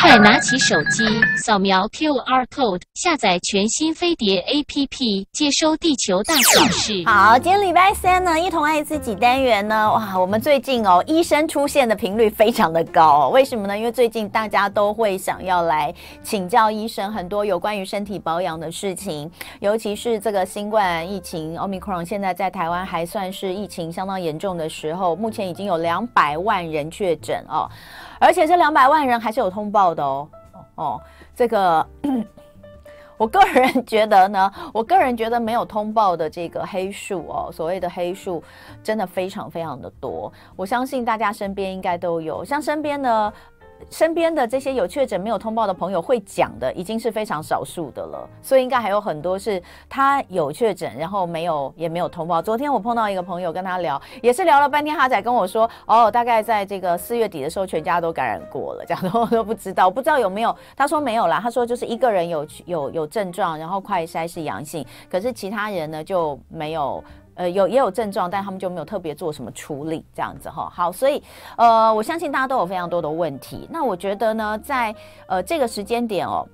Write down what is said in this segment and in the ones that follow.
快拿起手机，扫描 QR code，下载全新飞碟 APP，接收地球大小事。好，今天礼拜三呢，一同爱自己单元呢，哇，我们最近哦，医生出现的频率非常的高，为什么呢？因为最近大家都会想要来请教医生很多有关于身体保养的事情，尤其是这个新冠疫情 Omicron 现在在台湾还算是疫情相当严重的时候，目前已经有两百万人确诊哦。而且这两百万人还是有通报的哦哦，这个 我个人觉得呢，我个人觉得没有通报的这个黑数哦，所谓的黑数真的非常非常的多。我相信大家身边应该都有，像身边呢。身边的这些有确诊没有通报的朋友会讲的，已经是非常少数的了，所以应该还有很多是他有确诊，然后没有也没有通报。昨天我碰到一个朋友跟他聊，也是聊了半天，他才跟我说，哦，大概在这个四月底的时候，全家都感染过了，讲的我都不知道，不知道有没有。他说没有啦，他说就是一个人有有有症状，然后快筛是阳性，可是其他人呢就没有。呃，有也有症状，但他们就没有特别做什么处理，这样子哈。好，所以呃，我相信大家都有非常多的问题。那我觉得呢，在呃这个时间点哦。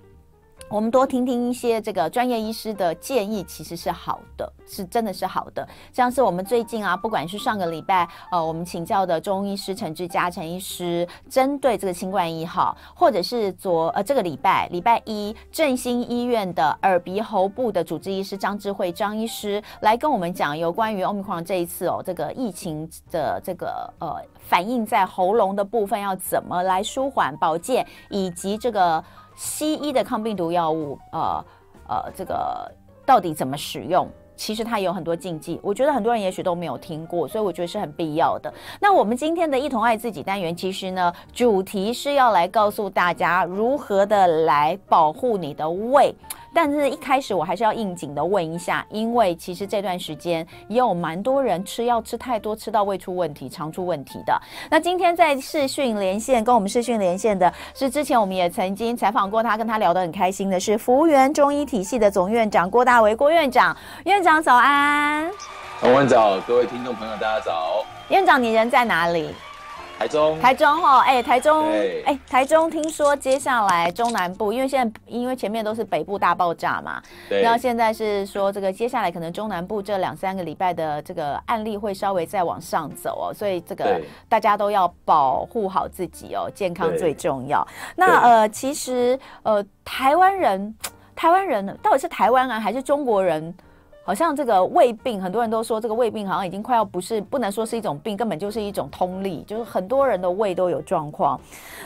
我们多听听一些这个专业医师的建议，其实是好的，是真的是好的。像是我们最近啊，不管是上个礼拜，呃，我们请教的中医师陈志佳陈医师，针对这个新冠一号，或者是昨呃这个礼拜礼拜一振兴医院的耳鼻喉部的主治医师张智慧张医师来跟我们讲有关于 Omicron 这一次哦这个疫情的这个呃反应在喉咙的部分要怎么来舒缓保健，以及这个。西医的抗病毒药物，呃呃，这个到底怎么使用？其实它有很多禁忌，我觉得很多人也许都没有听过，所以我觉得是很必要的。那我们今天的一同爱自己单元，其实呢，主题是要来告诉大家如何的来保护你的胃。但是，一开始我还是要应景的问一下，因为其实这段时间也有蛮多人吃药吃太多，吃到胃出问题、肠出问题的。那今天在视讯连线，跟我们视讯连线的是之前我们也曾经采访过他，跟他聊得很开心的是福源中医体系的总院长郭大为郭院长。院长早安，晚安早，各位听众朋友大家早。院长，你人在哪里？台中，台中哈，哎，台中，哎，台中，听说接下来中南部，因为现在因为前面都是北部大爆炸嘛，对，然后现在是说这个接下来可能中南部这两三个礼拜的这个案例会稍微再往上走哦，所以这个大家都要保护好自己哦，健康最重要。那呃，其实呃，台湾人，台湾人到底是台湾人还是中国人？好像这个胃病，很多人都说这个胃病好像已经快要不是不能说是一种病，根本就是一种通例，就是很多人的胃都有状况。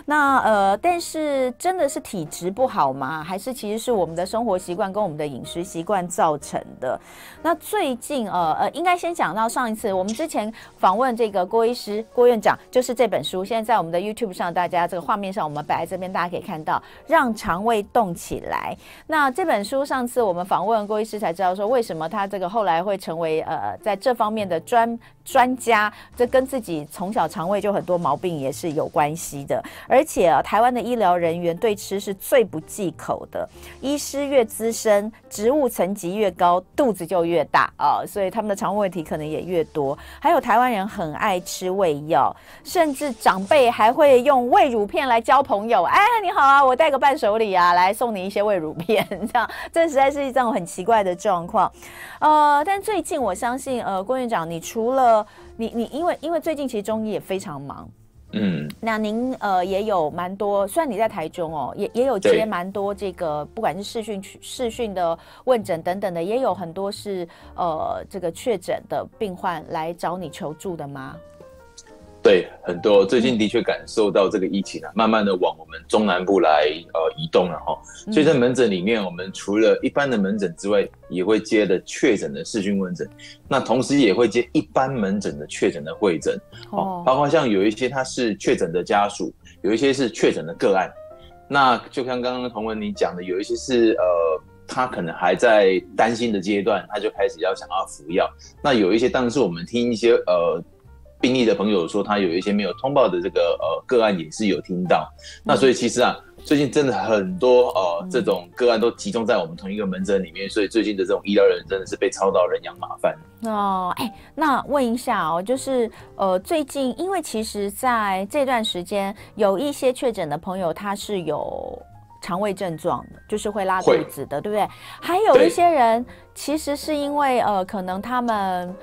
那呃，但是真的是体质不好吗？还是其实是我们的生活习惯跟我们的饮食习惯造成的？那最近呃呃，应该先讲到上一次我们之前访问这个郭医师郭院长，就是这本书，现在在我们的 YouTube 上，大家这个画面上我们摆在这边，大家可以看到，让肠胃动起来。那这本书上次我们访问郭医师才知道说为什么。他这个后来会成为呃，在这方面的专专家，这跟自己从小肠胃就很多毛病也是有关系的。而且啊，台湾的医疗人员对吃是最不忌口的，医师越资深，职务层级越高，肚子就越大啊，所以他们的肠胃问题可能也越多。还有台湾人很爱吃胃药，甚至长辈还会用胃乳片来交朋友。哎，你好啊，我带个伴手礼啊，来送你一些胃乳片，这样这实在是一种很奇怪的状况。呃，但最近我相信，呃，郭院长，你除了你你，因为因为最近其实中医也非常忙，嗯，那您呃也有蛮多，虽然你在台中哦，也也有接蛮多这个，不管是视讯视讯的问诊等等的，也有很多是呃这个确诊的病患来找你求助的吗？对，很多最近的确感受到这个疫情啊，慢慢的往我们中南部来呃移动了哈。所以在门诊里面，我们除了一般的门诊之外，也会接的确诊的视讯问诊，那同时也会接一般门诊的确诊的会诊。哦，包括像有一些他是确诊的家属，有一些是确诊的个案。那就像刚刚同文你讲的，有一些是呃，他可能还在担心的阶段，他就开始要想要服药。那有一些当时我们听一些呃。病例的朋友说，他有一些没有通报的这个呃个案也是有听到。那所以其实啊，最近真的很多呃这种个案都集中在我们同一个门诊里面，所以最近的这种医疗人真的是被操到人仰马翻。哦，哎，那问一下哦，就是呃最近，因为其实在这段时间有一些确诊的朋友，他是有。肠胃症状的，就是会拉肚子的，对不对？还有一些人其实是因为呃，可能他们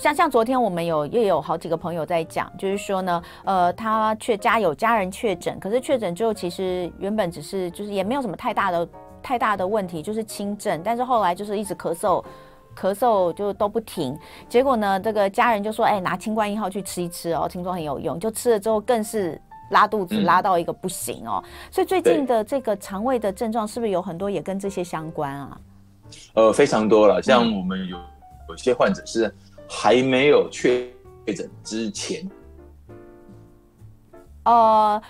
像像昨天我们有又有好几个朋友在讲，就是说呢，呃，他却家有家人确诊，可是确诊之后其实原本只是就是也没有什么太大的太大的问题，就是轻症，但是后来就是一直咳嗽，咳嗽就都不停，结果呢，这个家人就说，哎，拿清冠一号去吃一吃哦，听说很有用，就吃了之后更是。拉肚子拉到一个不行哦，所以最近的这个肠胃的症状是不是有很多也跟这些相关啊？呃，非常多了，像我们有有些患者是还没有确诊之前，呃，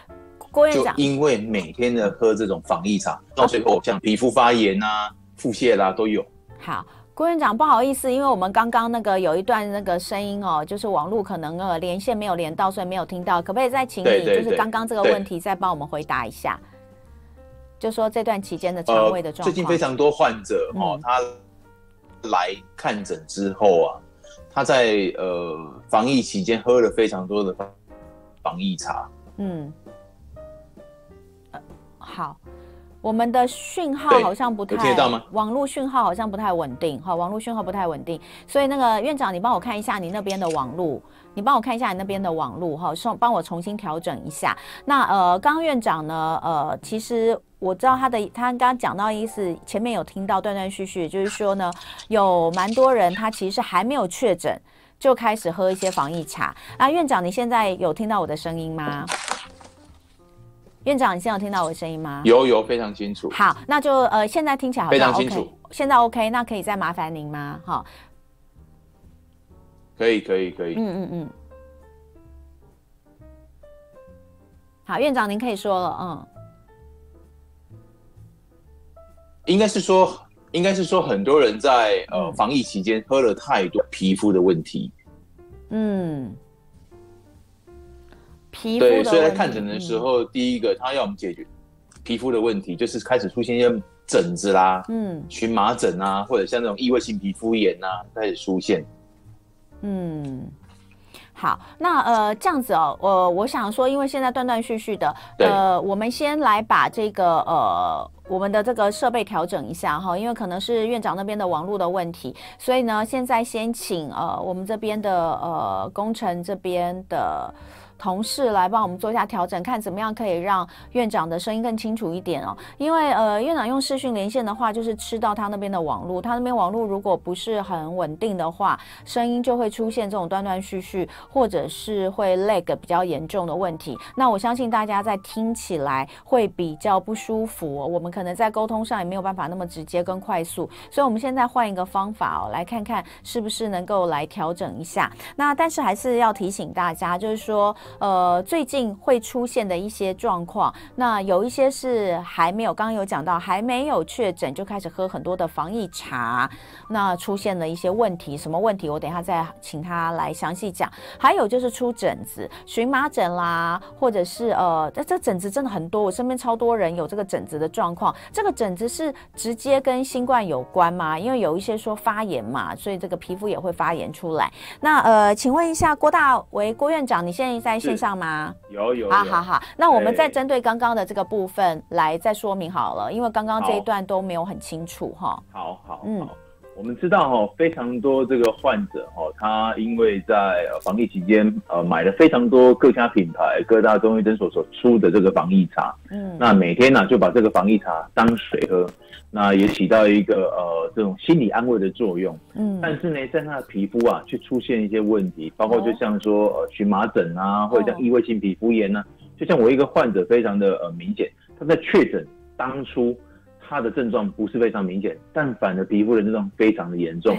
郭院长，因为每天的喝这种防疫茶，到最后像皮肤发炎啊、腹泻啦都有。好。郭院长，不好意思，因为我们刚刚那个有一段那个声音哦，就是网络可能呃连线没有连到，所以没有听到。可不可以再请你，就是刚刚这个问题再帮我们回答一下？就说这段期间的肠胃的状况。最近非常多患者哦，他来看诊之后啊，他在呃防疫期间喝了非常多的防疫茶。嗯，好。我们的讯号好像不太，听到吗？网络讯号好像不太稳定，哈，网络讯号不太稳定，所以那个院长，你帮我看一下你那边的网络，你帮我看一下你那边的网络，哈，送帮我重新调整一下。那呃，刚刚院长呢，呃，其实我知道他的，他刚刚讲到意思，前面有听到断断续续，就是说呢，有蛮多人他其实还没有确诊就开始喝一些防疫茶。啊，院长，你现在有听到我的声音吗？院长，你现在有听到我的声音吗？有有，非常清楚。好，那就呃，现在听起来非常清楚。现在 OK，那可以再麻烦您吗？哈，可以，可以，可以。嗯嗯嗯。好，院长您可以说了，嗯。应该是说，应该是说，很多人在呃防疫期间喝了太多皮肤的问题。嗯。对，所以在看诊的时候，第一个他要我们解决皮肤的问题，就是开始出现一些疹子啦，嗯，荨麻疹啊，或者像那种异位性皮肤炎啊开始出现。嗯，好，那呃这样子哦，我我想说，因为现在断断续续的，呃，我们先来把这个呃我们的这个设备调整一下哈，因为可能是院长那边的网络的问题，所以呢，现在先请呃我们这边的呃工程这边的。同事来帮我们做一下调整，看怎么样可以让院长的声音更清楚一点哦。因为呃，院长用视讯连线的话，就是吃到他那边的网络，他那边网络如果不是很稳定的话，声音就会出现这种断断续续，或者是会 lag 比较严重的问题。那我相信大家在听起来会比较不舒服，我们可能在沟通上也没有办法那么直接跟快速。所以，我们现在换一个方法哦，来看看是不是能够来调整一下。那但是还是要提醒大家，就是说。呃，最近会出现的一些状况，那有一些是还没有，刚刚有讲到还没有确诊就开始喝很多的防疫茶，那出现了一些问题，什么问题？我等一下再请他来详细讲。还有就是出疹子、荨麻疹啦，或者是呃，这这疹子真的很多，我身边超多人有这个疹子的状况。这个疹子是直接跟新冠有关吗？因为有一些说发炎嘛，所以这个皮肤也会发炎出来。那呃，请问一下郭大为郭院长，你现在在？线上吗？有有。好好好，那我们再针对刚刚的这个部分来再说明好了，因为刚刚这一段都没有很清楚哈。好好嗯，我们知道哈，非常多这个患者哈，他因为在防疫期间呃买了非常多各家品牌各大中医诊所所出的这个防疫茶，嗯，那每天呢就把这个防疫茶当水喝。那也起到一个呃这种心理安慰的作用，嗯，但是呢，在他的皮肤啊，却出现一些问题，包括就像说呃荨麻疹啊，或者像异位性皮肤炎呢，就像我一个患者非常的呃明显，他在确诊当初他的症状不是非常明显，但反而皮肤的症状非常的严重。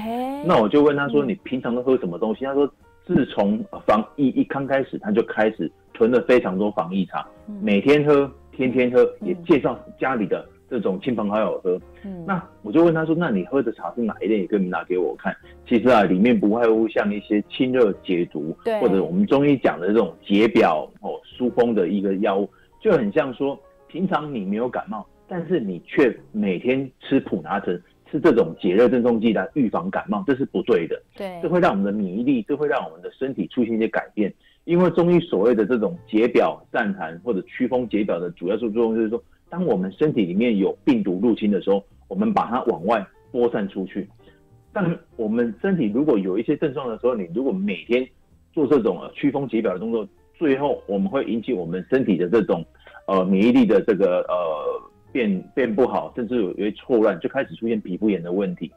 那我就问他说：“你平常都喝什么东西？”他说：“自从防疫一刚开始，他就开始囤了非常多防疫茶，每天喝，天天喝，也介绍家里的。”这种亲朋好友喝。嗯，那我就问他说：“那你喝的茶是哪一类？可以拿给我看。”其实啊，里面不外乎像一些清热解毒，或者我们中医讲的这种解表哦、疏风的一个药物，就很像说，平常你没有感冒，但是你却每天吃普拿疼，吃这种解热镇痛剂来预防感冒，这是不对的。对这，会让我们的免疫力，这会让我们的身体出现一些改变。因为中医所谓的这种解表散寒或者祛风解表的主要作用，就是说，当我们身体里面有病毒入侵的时候，我们把它往外播散出去。但我们身体如果有一些症状的时候，你如果每天做这种呃祛风解表的动作，最后我们会引起我们身体的这种呃免疫力的这个呃变变不好，甚至有有些错乱，就开始出现皮肤炎的问题。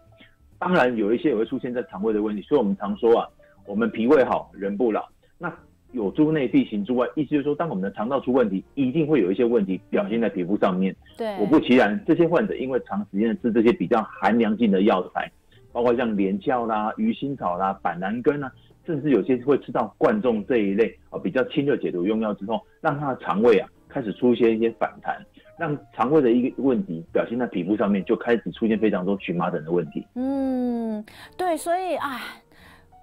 当然有一些也会出现在肠胃的问题，所以我们常说啊，我们脾胃好人不老。那有诸内地行诸外，意思就是说，当我们的肠道出问题，一定会有一些问题表现在皮肤上面。对，果不其然，这些患者因为长时间的吃这些比较寒凉性的药材，包括像连翘啦、鱼腥草啦、板蓝根啊，甚至有些会吃到冠状这一类啊比较清热解毒用药之后，让他的肠胃啊开始出现一些反弹，让肠胃的一个问题表现在皮肤上面，就开始出现非常多荨麻疹的问题。嗯，对，所以啊，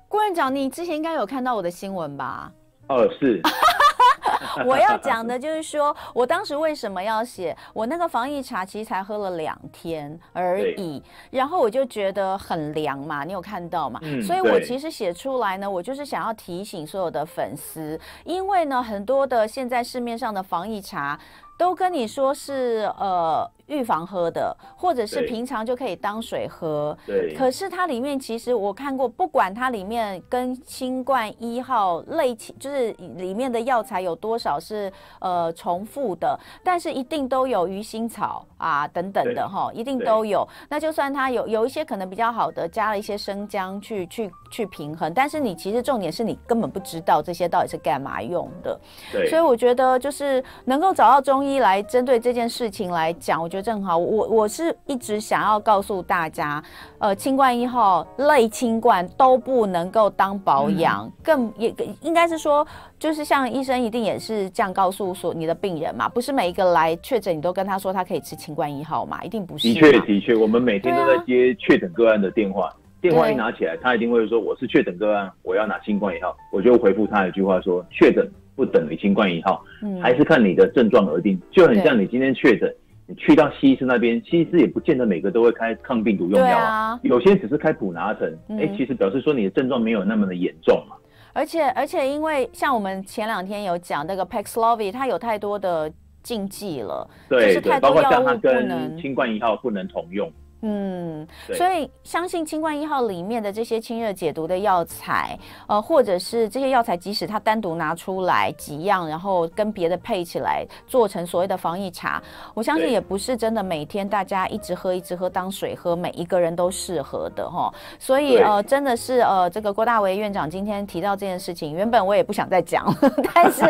郭院长，你之前应该有看到我的新闻吧？哦是 我要讲的就是说，我当时为什么要写我那个防疫茶，其实才喝了两天而已，然后我就觉得很凉嘛，你有看到嘛？嗯所以我其实写出来呢，我就是想要提醒所有的粉丝，因为呢，很多的现在市面上的防疫茶。都跟你说是呃预防喝的，或者是平常就可以当水喝。对，可是它里面其实我看过，不管它里面跟新冠一号类似，就是里面的药材有多少是呃重复的，但是一定都有鱼腥草啊等等的哈，一定都有。那就算它有有一些可能比较好的，加了一些生姜去去去平衡，但是你其实重点是你根本不知道这些到底是干嘛用的。对，所以我觉得就是能够找到中医来针对这件事情来讲，我觉得正好。我我是一直想要告诉大家，呃，清冠一号、类清冠都不能够当保养，嗯更也应该是说，就是像医生一定也是这样告诉说你的病人嘛，不是每一个来确诊你都跟他说他可以吃清冠一号嘛，一定不是的。确的确，我们每天都在接确诊个案的电话。电话一拿起来，他一定会说我是确诊个案，我要拿新冠一号。我就回复他一句话说：确诊不等于新冠一号，嗯还是看你的症状而定。就很像你今天确诊，你去到西医师那边，西医师也不见得每个都会开抗病毒用药啊，有些只是开普拿疼，嗯哎、其实表示说你的症状没有那么的严重嘛。而且而且，因为像我们前两天有讲那个 Paxlovid，它有太多的禁忌了，就是太多药包括像它物不能跟新冠一号不能同用。嗯，所以相信清冠一号里面的这些清热解毒的药材，呃，或者是这些药材，即使它单独拿出来几样，然后跟别的配起来做成所谓的防疫茶，我相信也不是真的每天大家一直喝一直喝当水喝，每一个人都适合的哈。所以呃，真的是呃，这个郭大为院长今天提到这件事情，原本我也不想再讲，但是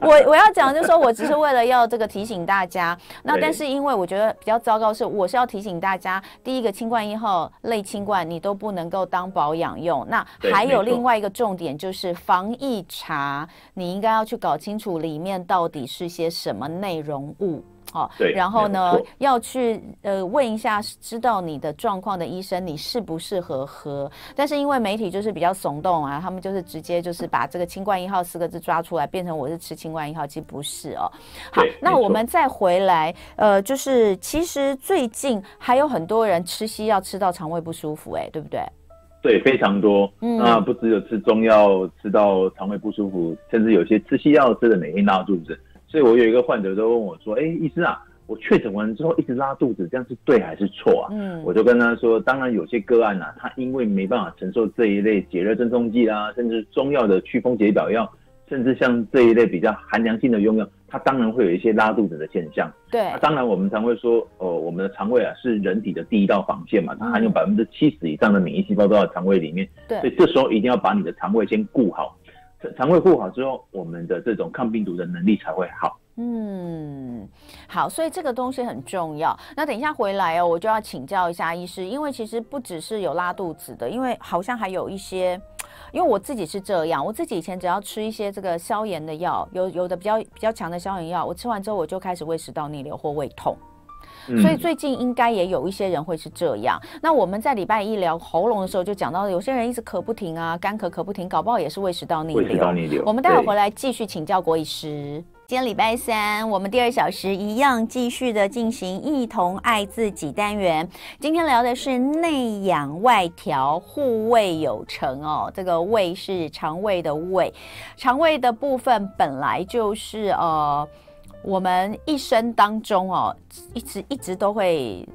我我要讲就是说我只是为了要这个提醒大家，那但是因为我觉得比较糟糕是，我是要提醒大家，第一个清冠一号类清冠你都不能够当保养用。那还有另外一个重点就是防疫茶，你应该要去搞清楚里面到底是些什么内容物。好、对然后呢要去呃问一下知道你的状况的医生，你适不适合喝？但是因为媒体就是比较耸动啊，他们就是直接就是把这个清冠一号四个字抓出来，变成我是吃清冠一号，其实不是哦。好那我们再回来，呃，就是其实最近还有很多人吃西药吃到肠胃不舒服、哎，对不对？对，非常多。嗯那不只有吃中药吃到肠胃不舒服，甚至有些吃西药吃的每天拉肚子。所以我有一个患者都问我说：“哎，医师啊，我确诊完之后一直拉肚子，这样是对还是错啊？”嗯我就跟他说，当然有些个案啊，他因为没办法承受这一类解热镇痛剂啦，甚至中药的祛风解表药，甚至像这一类比较寒凉性的用药，它当然会有一些拉肚子的现象。对那当然，我们常会说，呃，我们的肠胃啊是人体的第一道防线嘛，它含有嗯百分之七十以上的免疫细胞都在肠胃里面，对所以，这时候一定要把你的肠胃先顾好。肠胃护好之后，我们的这种抗病毒的能力才会好。嗯，好，所以这个东西很重要。那等一下回来哦，我就要请教一下医师，因为其实不只是有拉肚子的，因为好像还有一些，因为我自己是这样，我自己以前只要吃一些这个消炎的药，有有的比较比较强的消炎药，我吃完之后我就开始胃食道逆流或胃痛。嗯所以最近应该也有一些人会是这样。那我们在礼拜一聊喉咙的时候就讲到，有些人一直咳不停啊，干咳咳不停，搞不好也是胃食道逆胃食道流。逆流。我们待会儿回来继续请教国医师。今天礼拜三，我们第二小时一样继续的进行一同爱自己单元。今天聊的是内养外调，护胃有成哦。这个胃是肠胃的胃，肠胃的部分本来就是呃，我们一生当中哦，一直一直都会。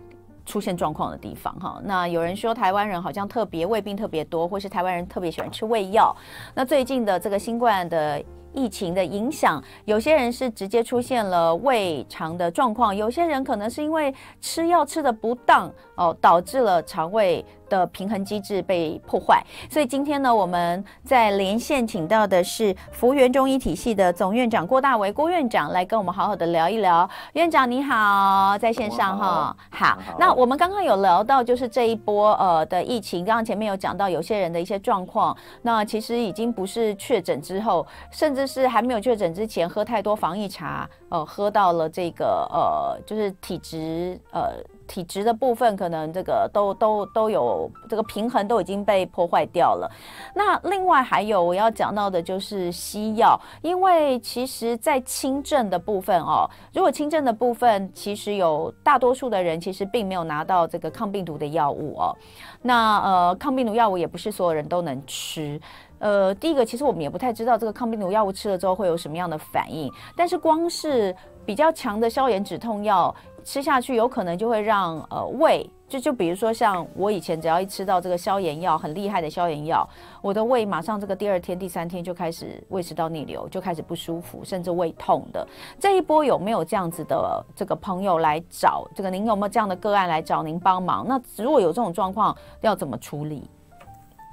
出现状况的地方哈，那有人说台湾人好像特别胃病特别多，或是台湾人特别喜欢吃胃药。那最近的这个新冠的疫情的影响，有些人是直接出现了胃肠的状况，有些人可能是因为吃药吃的不当哦，导致了肠胃的平衡机制被破坏。所以今天呢，我们在连线请到的是福源中医体系的总院长郭大为郭院长来跟我们好好的聊一聊。院长你好，在线上哈，好好。那我们刚刚有聊到就是这一波呃的疫情，刚刚前面有讲到有些人的一些状况，那其实已经不是确诊之后，甚至是还没有确诊之前喝太多防疫茶，呃，喝到了这个呃就是体质呃。体质的部分可能这个都都都有这个平衡都已经被破坏掉了。那另外还有我要讲到的就是西药，因为其实，在轻症的部分哦，如果轻症的部分，其实有大多数的人其实并没有拿到这个抗病毒的药物哦。那呃，抗病毒药物也不是所有人都能吃。呃，第一个，其实我们也不太知道这个抗病毒药物吃了之后会有什么样的反应，但是光是比较强的消炎止痛药吃下去，有可能就会让呃胃，就就比如说像我以前只要一吃到这个消炎药，很厉害的消炎药，我的胃马上这个第二天、第三天就开始胃食道逆流，就开始不舒服，甚至胃痛的。这一波有没有这样子的这个朋友来找这个？您有没有这样的个案来找您帮忙？那如果有这种状况，要怎么处理？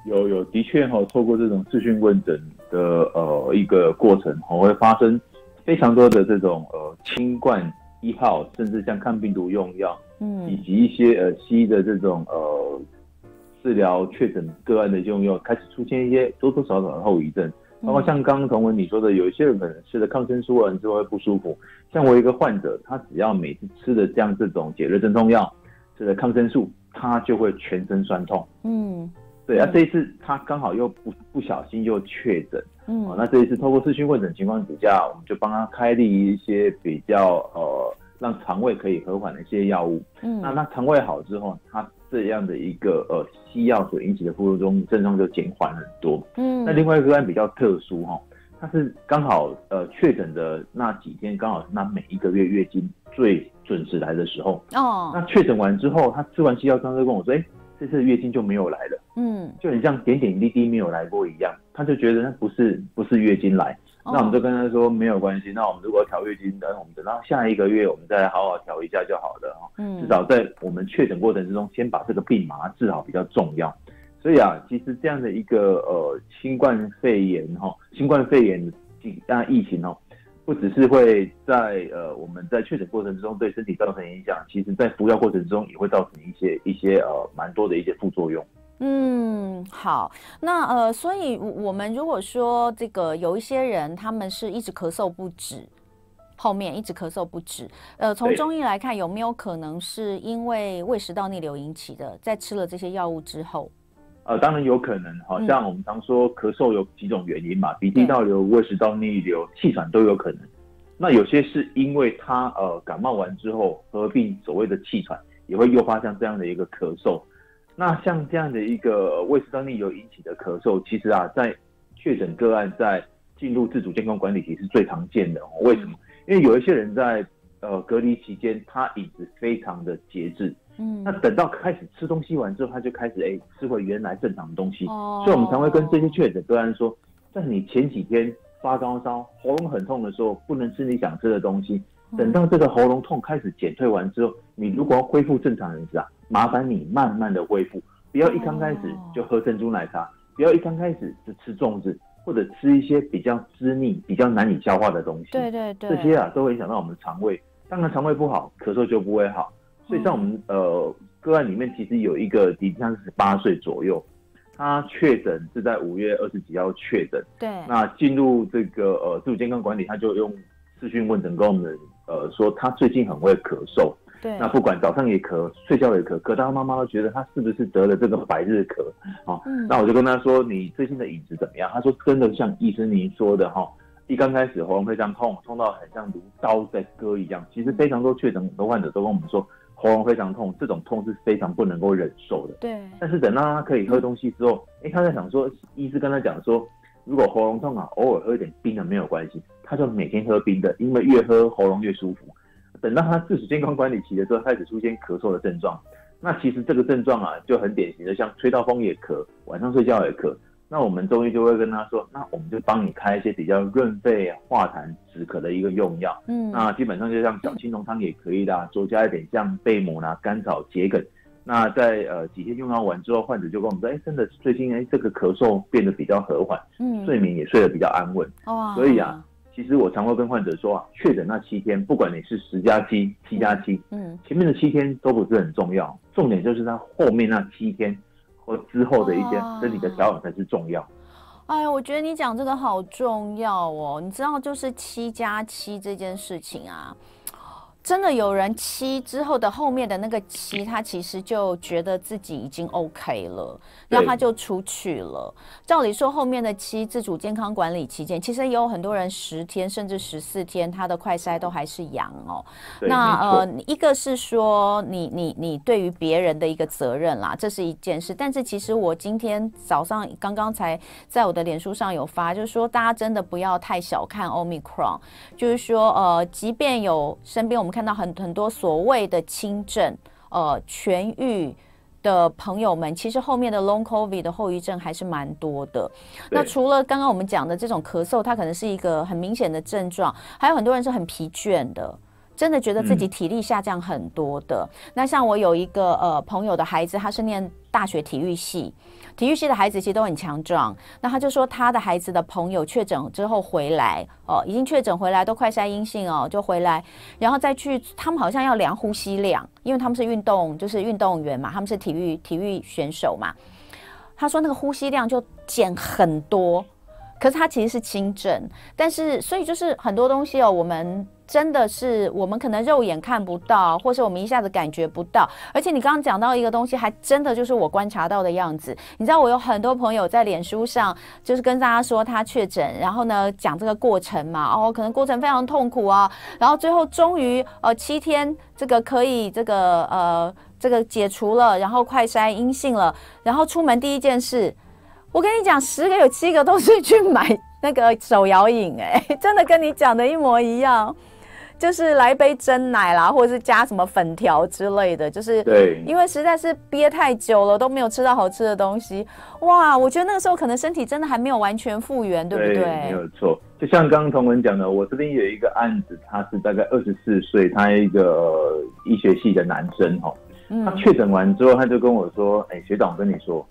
有有的确哈、透过这种视讯问诊的呃一个过程，哦，会发生非常多的这种呃新冠一号，甚至像抗病毒用药，嗯以嗯及一些呃西医的这种呃治疗确诊个案的用药，开始出现一些多多少少的后遗症。包括像刚刚同文你说的，有一些人可能吃了抗生素完之后会不舒服。像我一个患者，他只要每次吃的像这种解热镇痛药，吃了抗生素，他就会全身酸痛。嗯对，啊嗯，这一次他刚好又不不小心又确诊，哦，嗯那这一次透过视讯问诊情况底下，我们就帮他开立一些比较呃让肠胃可以和缓的一些药物。嗯那那肠胃好之后，他这样的一个呃西药所引起的副作用症状就减缓很多。嗯那另外一个个案比较特殊哈、他是刚好呃确诊的那几天，刚好是他每一个月月经最准时来的时候。哦那确诊完之后，他吃完西药之后就跟我说，哎、这次月经就没有来了。嗯，就很像点点滴滴没有来过一样，他就觉得那不是不是月经来，哦那我们就跟他说没有关系，那我们如果调月经，等我们等到下一个月我们再好好调一下就好了哦。嗯至少在我们确诊过程之中，先把这个病把它治好比较重要。所以啊，其实这样的一个呃新冠肺炎哈、新冠肺炎啊疫情哦，不只是会在呃我们在确诊过程之中对身体造成影响，其实在服药过程中也会造成一些一些呃蛮多的一些副作用。嗯，好，那呃，所以我我们如果说这个有一些人，他们是一直咳嗽不止，后面一直咳嗽不止，呃，从中医来看，有没有可能是因为胃食道逆流引起的？在吃了这些药物之后，呃，当然有可能，好嗯像我们常说咳嗽有几种原因嘛，鼻涕倒流、胃食道逆流、气喘都有可能。那有些是因为他呃感冒完之后合并所谓的气喘，也会诱发像这样的一个咳嗽。那像这样的一个呃胃食道逆流引起的咳嗽，其实啊，在确诊个案在进入自主健康管理期是最常见的、哦。为什么？因为有一些人在呃隔离期间，他饮食非常的节制，嗯那等到开始吃东西完之后，他就开始哎、吃回原来正常的东西，哦所以我们常会跟这些确诊个案说，在你前几天发高烧、喉咙很痛的时候，不能吃你想吃的东西。等到这个喉咙痛开始减退完之后，你如果要恢复正常饮食啊，麻烦你慢慢的恢复，不要一刚开始就喝珍珠奶茶，不要一刚开始就吃粽子，或者吃一些比较滋腻、比较难以消化的东西。对对对，这些啊都会影响到我们的肠胃。当然，肠胃不好，咳嗽就不会好。所以，在我们呃个案里面，其实有一个弟弟，他是八岁左右，他确诊是在五月二十几号确诊。对，那进入这个呃自主健康管理，他就用视讯问诊跟我们呃说，他最近很会咳嗽。对，那不管早上也咳，睡觉也咳，咳到妈妈都觉得他是不是得了这个百日咳啊。嗯那我就跟他说，你最近的饮食怎么样？他说真的像医生您说的哈，一刚开始喉咙非常痛，痛到很像如刀在割一样。其实非常多确诊的患者都跟我们说，喉咙非常痛，这种痛是非常不能够忍受的。对，但是等到他可以喝东西之后，哎、他在想说，医师跟他讲说，如果喉咙痛啊，偶尔喝一点冰的没有关系，他就每天喝冰的，因为越喝喉咙越舒服。等到他自主健康管理期的时候，开始出现咳嗽的症状，那其实这个症状啊，就很典型的，像吹到风也咳，晚上睡觉也咳。那我们中医就会跟他说，那我们就帮你开一些比较润肺化痰止咳的一个用药。嗯，那基本上就像小青龙汤也可以啦，多加一点像贝母啦、甘草、桔梗。那在呃几天用药完之后，患者就跟我们说，哎，真的最近哎这个咳嗽变得比较和缓，嗯睡眠也睡得比较安稳。哇，所以啊，其实我常会跟患者说啊，确诊那七天，不管你是十加七、七加七，嗯，前面的七天都不是很重要，重点就是他后面那七天和之后的一些身体的调养才是重要。哎呀，我觉得你讲这个好重要哦。你知道，就是七加七这件事情啊，真的有人七之后的后面的那个七，他其实就觉得自己已经 OK 了，然后他就出去了。照理说，后面的七自主健康管理期间，其实也有很多人十天甚至十四天，他的快筛都还是阳哦。那呃，一个是说你你你对于别人的一个责任啦，这是一件事。但是其实我今天早上刚刚才在我的脸书上有发，就是说大家真的不要太小看 Omicron，就是说呃，即便有身边我们看到很很多所谓的轻症呃痊愈。的朋友们，其实后面的 long covid 的后遗症还是蛮多的。那除了刚刚我们讲的这种咳嗽，它可能是一个很明显的症状，还有很多人是很疲倦的。真的觉得自己嗯体力下降很多的。那像我有一个呃朋友的孩子，他是念大学体育系，体育系的孩子其实都很强壮。那他就说他的孩子的朋友确诊之后回来，哦，已经确诊回来都快筛阴性哦，就回来，然后再去，他们好像要量呼吸量，因为他们是运动，就是运动员嘛，他们是体育体育选手嘛。他说那个呼吸量就减很多，可是他其实是轻症，但是所以就是很多东西哦，我们真的是我们可能肉眼看不到，或是我们一下子感觉不到。而且你刚刚讲到一个东西，还真的就是我观察到的样子。你知道我有很多朋友在脸书上，就是跟大家说他确诊，然后呢讲这个过程嘛，哦，可能过程非常痛苦啊，然后最后终于呃七天这个可以这个呃这个解除了，然后快筛阴性了，然后出门第一件事。我跟你讲，十个有七个都是去买那个手摇饮，哎，真的跟你讲的一模一样，就是来杯真奶啦，或者是加什么粉条之类的，就是对因为实在是憋太久了，都没有吃到好吃的东西，哇，我觉得那个时候可能身体真的还没有完全复原，对不没对？有错。就像刚刚同文讲的，我这边有一个案子，他是大概二十四岁，他一个呃医学系的男生哈，他嗯，确诊完之后，他就跟我说：“哎、学长，我跟你说，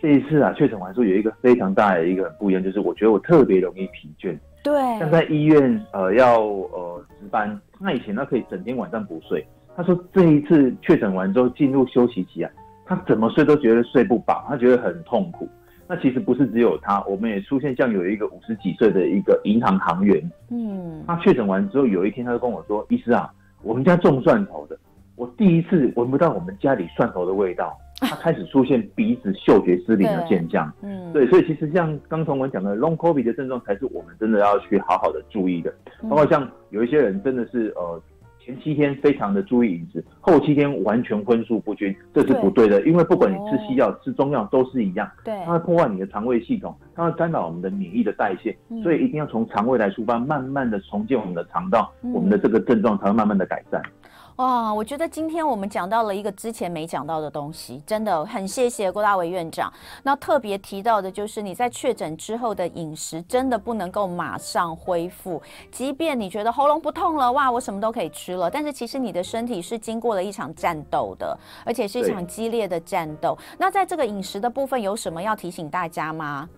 这一次啊，确诊完之后有一个非常大的一个很不一样，就是我觉得我特别容易疲倦。对，像在医院呃要呃值班，他以前他可以整天晚上不睡。他说这一次确诊完之后进入休息期啊，他怎么睡都觉得睡不饱，他觉得很痛苦。那其实不是只有他，我们也出现像有一个五十几岁的一个银行行员，嗯，他确诊完之后，有一天他就跟我说：“医师啊，我们家种蒜头的，我第一次闻不到我们家里蒜头的味道。”他开始出现鼻子嗅觉失灵的现象。嗯，对，所以其实像刚从文讲的 long covid 的症状，才是我们真的要去好好的注意的。嗯包括像有一些人真的是呃前七天非常的注意饮食，后七天完全荤素不均，这是不对的。因为不管你吃西药、吃中药都是一样，对，它会破坏你的肠胃系统，它会干扰我们的免疫的代谢，嗯所以一定要从肠胃来出发，慢慢的重建我们的肠道，嗯我们的这个症状才会慢慢的改善。哇，我觉得今天我们讲到了一个之前没讲到的东西，真的很谢谢郭大伟院长。那特别提到的就是你在确诊之后的饮食真的不能够马上恢复，即便你觉得喉咙不痛了，哇，我什么都可以吃了，但是其实你的身体是经过了一场战斗的，而且是一场激烈的战斗。那在这个饮食的部分有什么要提醒大家吗？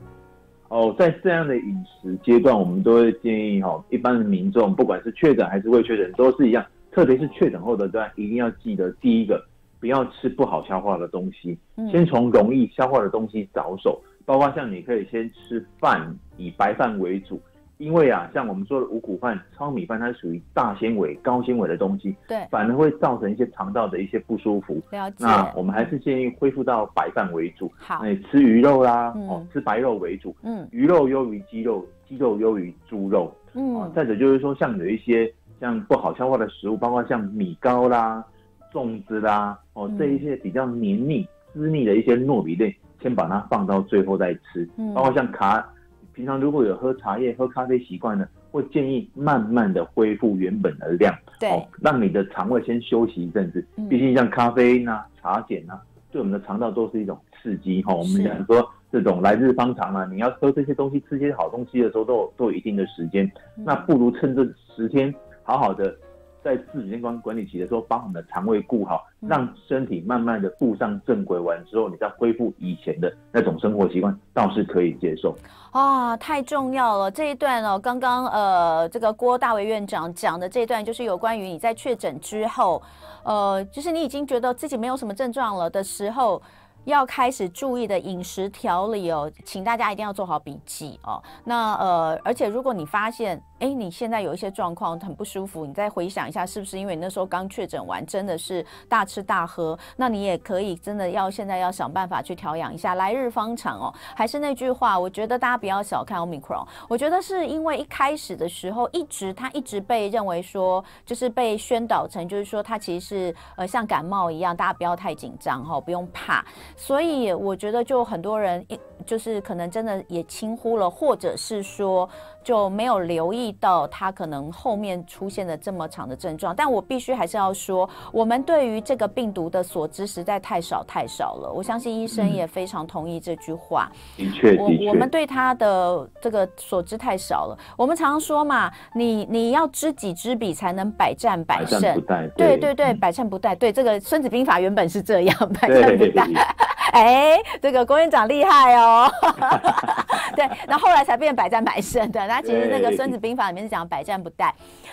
哦，在这样的饮食阶段，我们都会建议哈、一般的民众，不管是确诊还是未确诊，都是一样。特别是确诊后的段，一定要记得第一个，不要吃不好消化的东西，嗯先从容易消化的东西着手。包括像你可以先吃饭，以白饭为主，因为啊，像我们说的五谷饭、糙米饭，它是属于大纤维、高纤维的东西，对，反而会造成一些肠道的一些不舒服。了解。那我们还是建议恢复到白饭为主，好，那吃鱼肉啦，嗯哦，吃白肉为主，嗯鱼肉优于鸡肉，鸡肉优于猪肉。哦嗯，再者就是说，像有一些像不好消化的食物，包括像米糕啦、粽子啦，哦嗯，这一些比较黏腻、滋腻的一些糯米类，先把它放到最后再吃。嗯包括像卡，平常如果有喝茶叶、喝咖啡习惯呢，会建议慢慢的恢复原本的量，对哦，，让你的肠胃先休息一阵子嗯。毕竟像咖啡因啊、茶碱啊，对我们的肠道都是一种刺激哈、哦。我是们讲说这种来日方长啊，你要喝这些东西、吃这些好东西的时候，都有都有一定的时间。嗯那不如趁这十天，好好的在自己健康管理期的时候，把我们的肠胃顾好，嗯让身体慢慢的步上正轨完之后，你再恢复以前的那种生活习惯，倒是可以接受。啊，太重要了！这一段哦，刚刚呃，这个郭大为院长讲的这一段，就是有关于你在确诊之后，呃，就是你已经觉得自己没有什么症状了的时候，要开始注意的饮食调理哦，请大家一定要做好笔记哦。那呃，而且如果你发现，哎，你现在有一些状况很不舒服，你再回想一下，是不是因为你那时候刚确诊完，真的是大吃大喝？那你也可以真的要现在要想办法去调养一下，来日方长哦。还是那句话，我觉得大家不要小看 Omicron，我觉得是因为一开始的时候，一直它一直被认为说，就是被宣导成，就是说它其实是呃像感冒一样，大家不要太紧张哈、不用怕。所以我觉得就很多人一就是可能真的也轻忽了，或者是说就没有留意到他可能后面出现的这么长的症状。但我必须还是要说，我们对于这个病毒的所知实在太少太少了。我相信医生嗯也非常同意这句话。的确，我，我们对他的这个所知太少了。我们常常说嘛，你你要知己知彼，才能百战百胜百战不。殆。对对对，嗯百战不殆。对，这个《孙子兵法》原本是这样，百战不 殆。哎，这个郭院长厉害哦。对，然后后来才变百战百胜的。那其实那个《对孙子兵法》里面是讲百战不殆。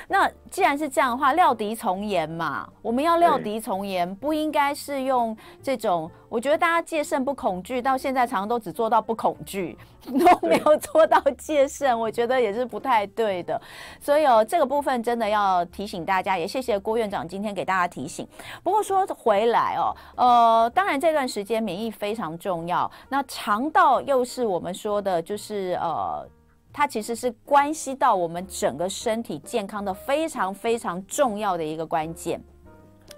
那既然是这样的话，料敌从严嘛，我们要料对敌从严，不应该是用这种。我觉得大家戒慎不恐惧，到现在常常都只做到不恐惧，都没有做到戒慎，我觉得也是不太对的。所以哦，这个部分真的要提醒大家，也谢谢郭院长今天给大家提醒。不过说回来哦，呃，当然这段时间免疫非常重要，那肠道又是我们说的，就是呃。它其实是关系到我们整个身体健康的非常非常重要的一个关键，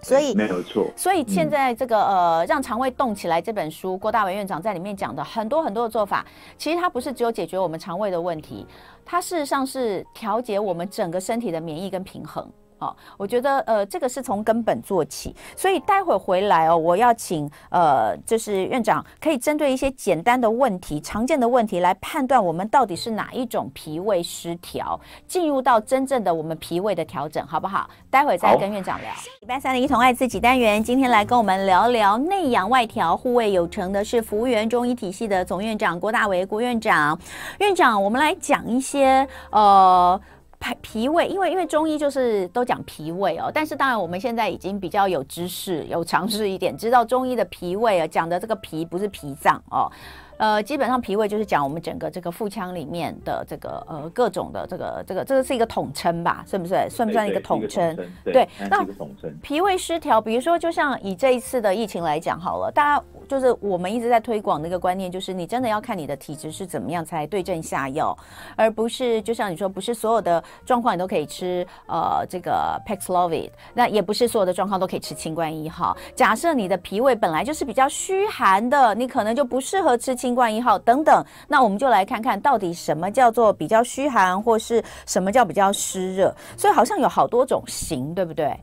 所以没有错。所以现在这个、呃，让肠胃动起来这本书，郭大为院长在里面讲的很多很多的做法，其实它不是只有解决我们肠胃的问题，它事实上是调节我们整个身体的免疫跟平衡。哦，我觉得呃，这个是从根本做起，所以待会儿回来哦，我要请呃，就是院长可以针对一些简单的问题、常见的问题来判断我们到底是哪一种脾胃失调，进入到真正的我们脾胃的调整，好不好？待会儿再跟院长聊。礼拜三的一同爱自己单元，今天来跟我们聊聊内养外调、护卫有成的是服务员中医体系的总院长郭大为郭院长。院长，我们来讲一些呃。脾脾胃，因为因为中医就是都讲脾胃哦，但是当然我们现在已经比较有知识、有尝试一点，知道中医的脾胃啊，讲的这个脾不是脾脏哦，呃，基本上脾胃就是讲我们整个这个腹腔里面的这个呃各种的这个这个这个是一个统称吧，是不是？算不算一个统称？？对对，那。脾胃失调，比如说，就像以这一次的疫情来讲好了，大家就是我们一直在推广的一个观念，就是你真的要看你的体质是怎么样才对症下药，而不是就像你说，不是所有的状况你都可以吃呃这个 Paxlovid，那也不是所有的状况都可以吃清冠一号。假设你的脾胃本来就是比较虚寒的，你可能就不适合吃清冠一号等等。那我们就来看看到底什么叫做比较虚寒，或是什么叫比较湿热。所以好像有好多种型，对不对？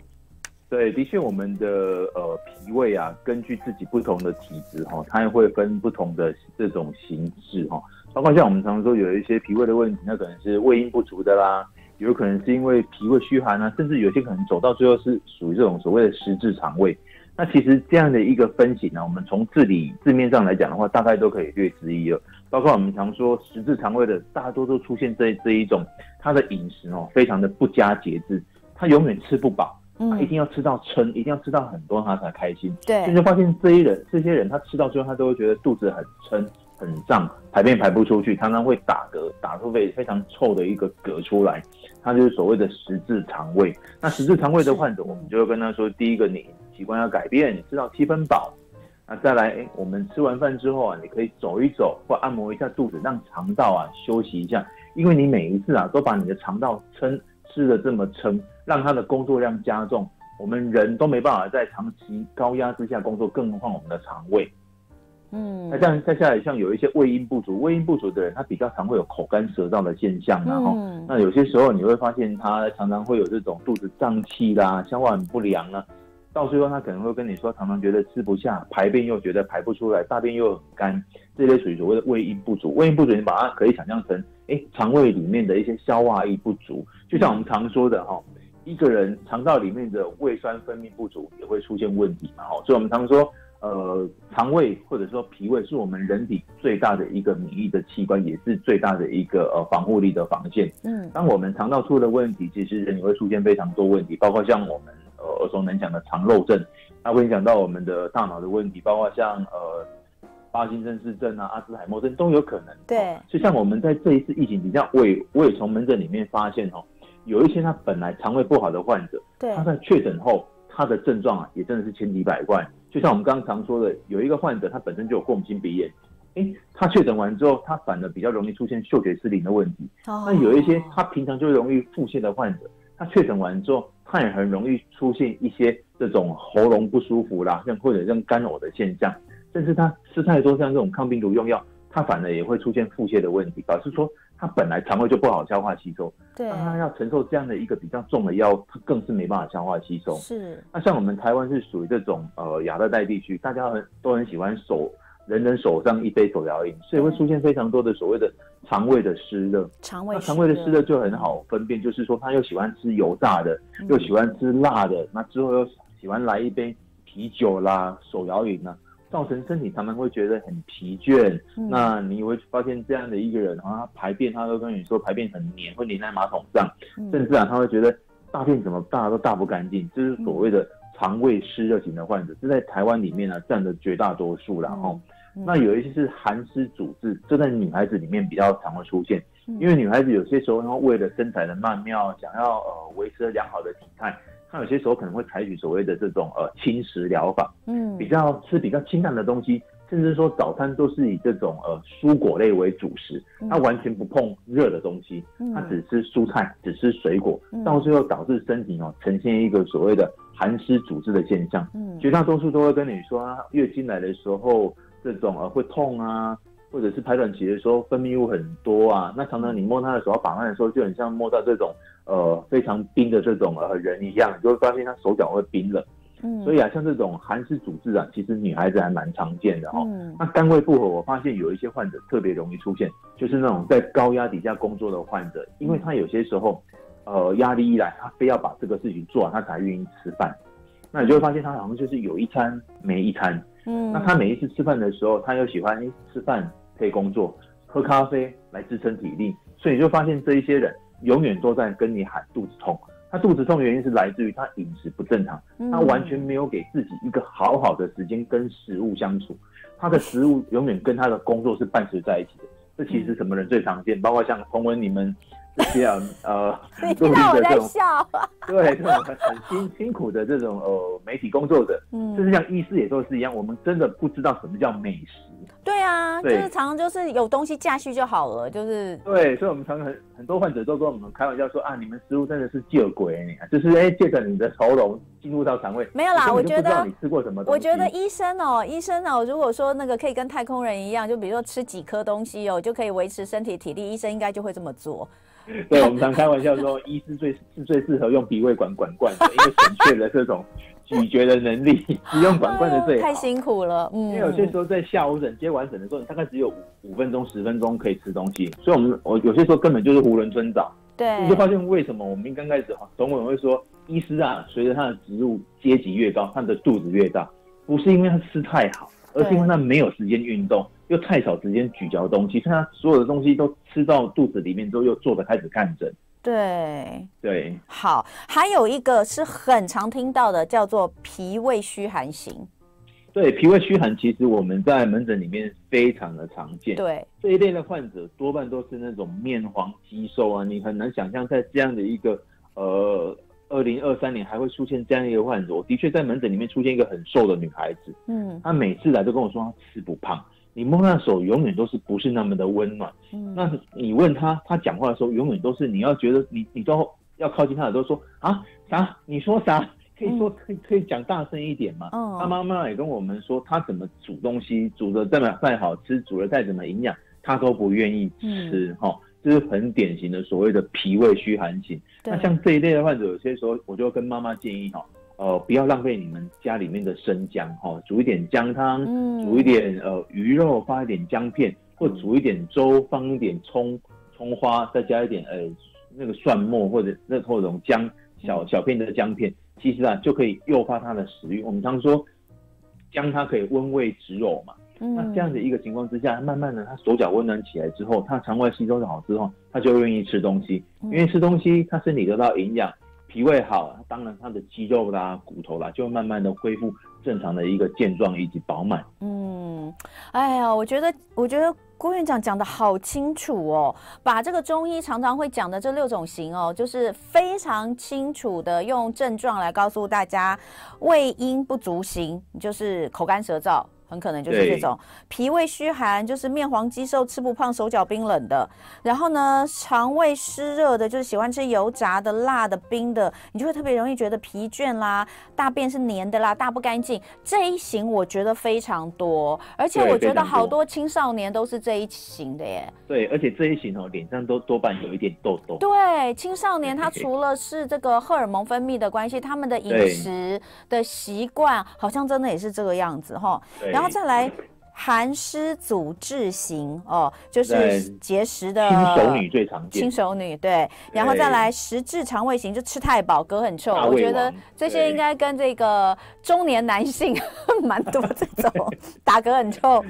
对，的确，我们的呃脾胃啊，根据自己不同的体质哈、它也会分不同的这种形式哈、包括像我们常说有一些脾胃的问题，那可能是胃阴不足的啦，有可能是因为脾胃虚寒啊，甚至有些可能走到最后是属于这种所谓的实质肠胃。那其实这样的一个分型呢，我们从字理字面上来讲的话，大概都可以略知一二。包括我们常说实质肠胃的，大多都出现这这一种，他的饮食哦非常的不加节制，他永远吃不饱。他一定要吃到撑，一定要吃到很多，他才开心。对就发现这一人，这些人他吃到最后，他都会觉得肚子很撑，很胀，排便排不出去，常常会打嗝，打出非非常臭的一个嗝出来，他就是所谓的十字肠胃。那十字肠胃的患者，我们就会跟他说，第一个你习惯要改变，你吃到七分饱。那再来，哎，我们吃完饭之后啊，你可以走一走，或按摩一下肚子，让肠道啊休息一下，因为你每一次啊都把你的肠道撑吃的这么撑，让他的工作量加重，我们人都没办法在长期高压之下工作，更何况我们的肠胃。嗯，那这样再下来，像有一些胃阴不足，胃阴不足的人，他比较常会有口干舌燥的现象，然后，那有些时候你会发现他常常会有这种肚子胀气啦，消化很不良啊。到最后，他可能会跟你说，常常觉得吃不下，排便又觉得排不出来，大便又很干，这类属于所谓的胃阴不足。胃阴不足，你把它可以想象成，哎，肠胃里面的一些消化液不足，就像我们常说的哈，一个人肠道里面的胃酸分泌不足也会出现问题嘛，哈，所以我们常说，呃，肠胃或者说脾胃是我们人体最大的一个免疫的器官，也是最大的一个呃防护力的防线。嗯，当我们肠道出了问题，其实人也会出现非常多问题，包括像我们。呃，耳熟能详的肠漏症，它会影响到我们的大脑的问题，包括像呃，巴金森氏症啊、阿兹海默症都有可能。对，就像我们在这一次疫情底下，我也我也从门诊里面发现哦，有一些他本来肠胃不好的患者，他在确诊后，他的症状啊，也真的是千奇百怪。就像我们刚刚常说的，有一个患者他本身就有过敏性鼻炎，哎，他确诊完之后，他反而比较容易出现嗅觉失灵的问题。哦，那有一些他平常就容易腹泻的患者，他确诊完之后。他也很容易出现一些这种喉咙不舒服啦，像或者像干呕的现象，甚至他吃太多像这种抗病毒用药，他反而也会出现腹泻的问题，表示说他本来肠胃就不好消化吸收，对，他要承受这样的一个比较重的药，他更是没办法消化吸收。是，那像我们台湾是属于这种呃亚热带地区，大家很都很喜欢手。人人手上一杯手摇饮，所以会出现非常多的所谓的肠胃的湿热。肠胃肠胃的湿热就很好分辨，就是说他又喜欢吃油炸的，又喜欢吃辣的，那之后又喜欢来一杯啤酒啦、手摇饮呢，造成身体常常会觉得很疲倦。那你会发现这样的一个人，然后他排便，他都跟你说排便很黏，会黏在马桶上，甚至啊，他会觉得大便怎么大都大不干净，这是所谓的肠胃湿热型的患者，这在台湾里面呢占的绝大多数，然后。那有一些是寒湿阻滞，这在女孩子里面比较常会出现，因为女孩子有些时候她为了身材的曼妙，想要呃维持良好的体态，她有些时候可能会采取所谓的这种呃轻食疗法，嗯，比较吃比较清淡的东西，甚至说早餐都是以这种呃蔬果类为主食，他完全不碰热的东西，他只吃蔬菜，只吃水果，到最后导致身体哦呈现一个所谓的寒湿阻滞的现象，嗯，绝大多数都会跟你说月经来的时候。这种呃会痛啊，或者是排卵期的时候分泌物很多啊，那常常你摸它的时候，把脉的时候就很像摸到这种呃非常冰的这种呃人一样，就会发现他手脚会冰冷。嗯，所以啊，像这种寒湿阻滞啊，其实女孩子还蛮常见的哈。嗯，那肝胃不和，我发现有一些患者特别容易出现，就是那种在高压底下工作的患者，因为他有些时候呃压力一来，他非要把这个事情做完，他才愿意吃饭。那你就会发现他好像就是有一餐没一餐。嗯，那他每一次吃饭的时候，他又喜欢吃饭配工作，喝咖啡来支撑体力，所以你就发现这一些人永远都在跟你喊肚子痛。他肚子痛的原因是来自于他饮食不正常，他完全没有给自己一个好好的时间跟食物相处，他的食物永远跟他的工作是伴随在一起的。这其实什么人最常见？包括像洪文你们。这样呃，努力的这种，对这种很很辛辛苦的这种呃媒体工作者，嗯，就是像医师也都是一样，我们真的不知道什么叫美食。对啊，就是常常就是有东西驾驭就好了，就是对，所以我们常常很很多患者都跟我们开玩笑说啊，你们食物真的是借鬼，你看，就是哎借着你的喉咙进入到肠胃。没有啦，我觉得你吃过什么？我觉得医生哦，医生哦，如果说那个可以跟太空人一样，就比如说吃几颗东西哦，就可以维持身体体力，医生应该就会这么做。对，我们常开玩笑说，医师最是最适合用鼻胃管管灌的，因为省去了这种咀嚼的能力，只用管灌的最好。太辛苦了，嗯。因为有些时候在下午诊接完诊的时候，大概只有五五分钟、十分钟可以吃东西，所以我们我有些时候根本就是囫囵吞枣。对。你就发现为什么我们刚开始哈，总有人会说，医师啊，随着他的职务阶级越高，他的肚子越大，不是因为他吃太好，而是因为他没有时间运动。又太少时间咀嚼东西，看他所有的东西都吃到肚子里面之后，又坐着开始看诊。对对，好，还有一个是很常听到的，叫做脾胃虚寒型。对，脾胃虚寒其实我们在门诊里面非常的常见。对，这一类的患者多半都是那种面黄肌瘦啊，你很难想象在这样的一个呃二零二三年还会出现这样一个患者。我的确在门诊里面出现一个很瘦的女孩子，嗯她每次来都跟我说她吃不胖，你摸他的手永远都是不是那么的温暖。嗯，那你问他，他讲话的时候永远都是你要觉得你你都要靠近他的都说啊啥？你说啥？可以说可以可以讲大声一点嘛？嗯他妈妈也跟我们说，他怎么煮东西，煮的再再好吃，煮的再怎么营养，他都不愿意吃哈、这是很典型的所谓的脾胃虚寒型。那像这一类的患者，有些时候我就跟妈妈建议哈，呃，不要浪费你们家里面的生姜哈，煮一点姜汤，嗯。煮一点呃鱼肉，放一点姜片，或煮一点粥，放一点葱葱花，再加一点呃那个蒜末或者那或者种姜小小片的姜片，其实啊就可以诱发它的食欲。我们常说姜它可以温胃止呕嘛，那嗯这样的一个情况之下，慢慢的他手脚温暖起来之后，他肠胃吸收的好之后，他就愿意吃东西，嗯。愿意吃东西，他身体得到营养，脾胃好，当然他的肌肉啦、骨头啦，就慢慢的恢复正常的一个健壮以及饱满。嗯，哎呀，我觉得，我觉得郭院长讲的好清楚哦，把这个中医常常会讲的这六种型哦，就是非常清楚的用症状来告诉大家，胃阴不足型，就是口干舌燥。很可能就是这种脾胃虚寒，就是面黄肌瘦、吃不胖、手脚冰冷的。然后呢，肠胃湿热的，就是喜欢吃油炸的、辣的、冰的，你就会特别容易觉得疲倦啦，大便是黏的啦，大不干净。这一型我觉得非常多，而且我觉得好多青少年都是这一型的耶。对，而且这一型哦，脸上都多半有一点痘痘。对，青少年他除了是这个荷尔蒙分泌的关系，他们的饮食的习惯好像真的也是这个样子哈。对然后再来寒湿阻滞型哦，就是结石的轻熟女最常见。轻。熟女对，然后再来食滞肠胃型，就吃太饱，嗝很臭。我觉得这些应该跟这个中年男性 蛮多这种 打嗝很臭，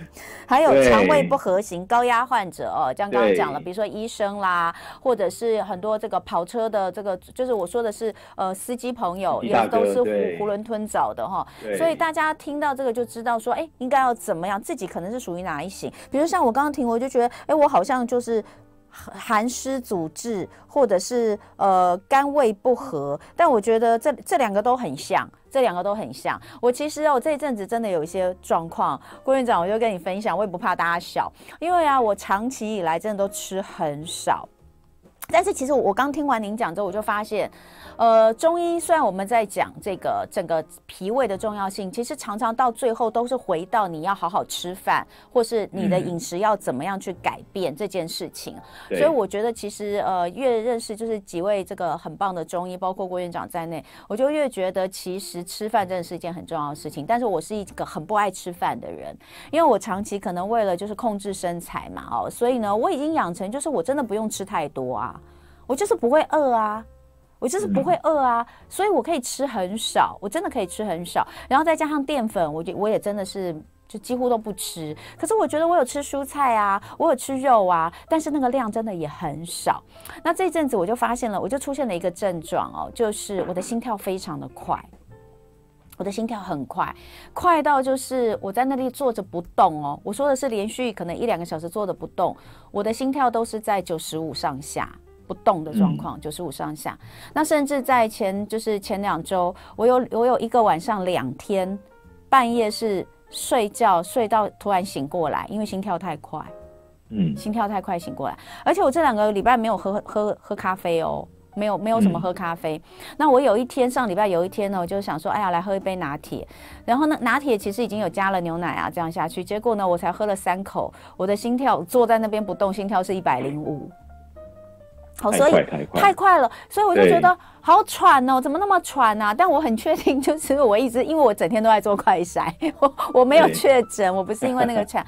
还有肠胃不和型高压患者哦，像刚刚讲了，比如说医生啦，或者是很多这个跑车的这个，就是我说的是呃司机朋友，也都是囫囵吞枣的哈。对。所以大家听到这个就知道说，哎，应该要怎么样，自己可能是属于哪一型。比如像我刚刚听，我就觉得，哎，我好像就是。寒湿阻滞，或者是呃肝胃不和，但我觉得这这两个都很像，这两个都很像。我其实哦这一阵子真的有一些状况，郭院长我就跟你分享，我也不怕大家笑，因为啊我长期以来真的都吃很少。但是其实我刚听完您讲之后，我就发现，呃，中医虽然我们在讲这个整个脾胃的重要性，其实常常到最后都是回到你要好好吃饭，或是你的嗯饮食要怎么样去改变这件事情。对所以我觉得其实呃，越认识就是几位这个很棒的中医，包括郭院长在内，我就越觉得其实吃饭真的是一件很重要的事情。但是我是一个很不爱吃饭的人，因为我长期可能为了就是控制身材嘛，哦，所以呢，我已经养成就是我真的不用吃太多啊，我就是不会饿啊。我就是不会饿啊，所以我可以吃很少，我真的可以吃很少，然后再加上淀粉，我就我也真的是就几乎都不吃。可是我觉得我有吃蔬菜啊，我有吃肉啊，但是那个量真的也很少。那这阵子我就发现了，我就出现了一个症状哦，就是我的心跳非常的快。我的心跳很快，快到就是我在那里坐着不动哦。我说的是连续可能一两个小时坐着不动，我的心跳都是在九十五上下不动的状况，九十五上下。那甚至在前就是前两周，我有我有一个晚上两天半夜是睡觉睡到突然醒过来，因为心跳太快，嗯，心跳太快醒过来。而且我这两个礼拜没有喝喝喝咖啡哦。没有没有什么嗯喝咖啡，那我有一天上礼拜有一天呢，我就想说，哎呀，来喝一杯拿铁。然后呢，拿铁其实已经有加了牛奶啊，这样下去，结果呢，我才喝了三口，我的心跳坐在那边不动，心跳是一百零五。好，所以太快了，所以我就觉得好喘哦，怎么那么喘啊？但我很确定，就是我一直因为我整天都在做快筛，我我没有确诊，我不是因为那个喘。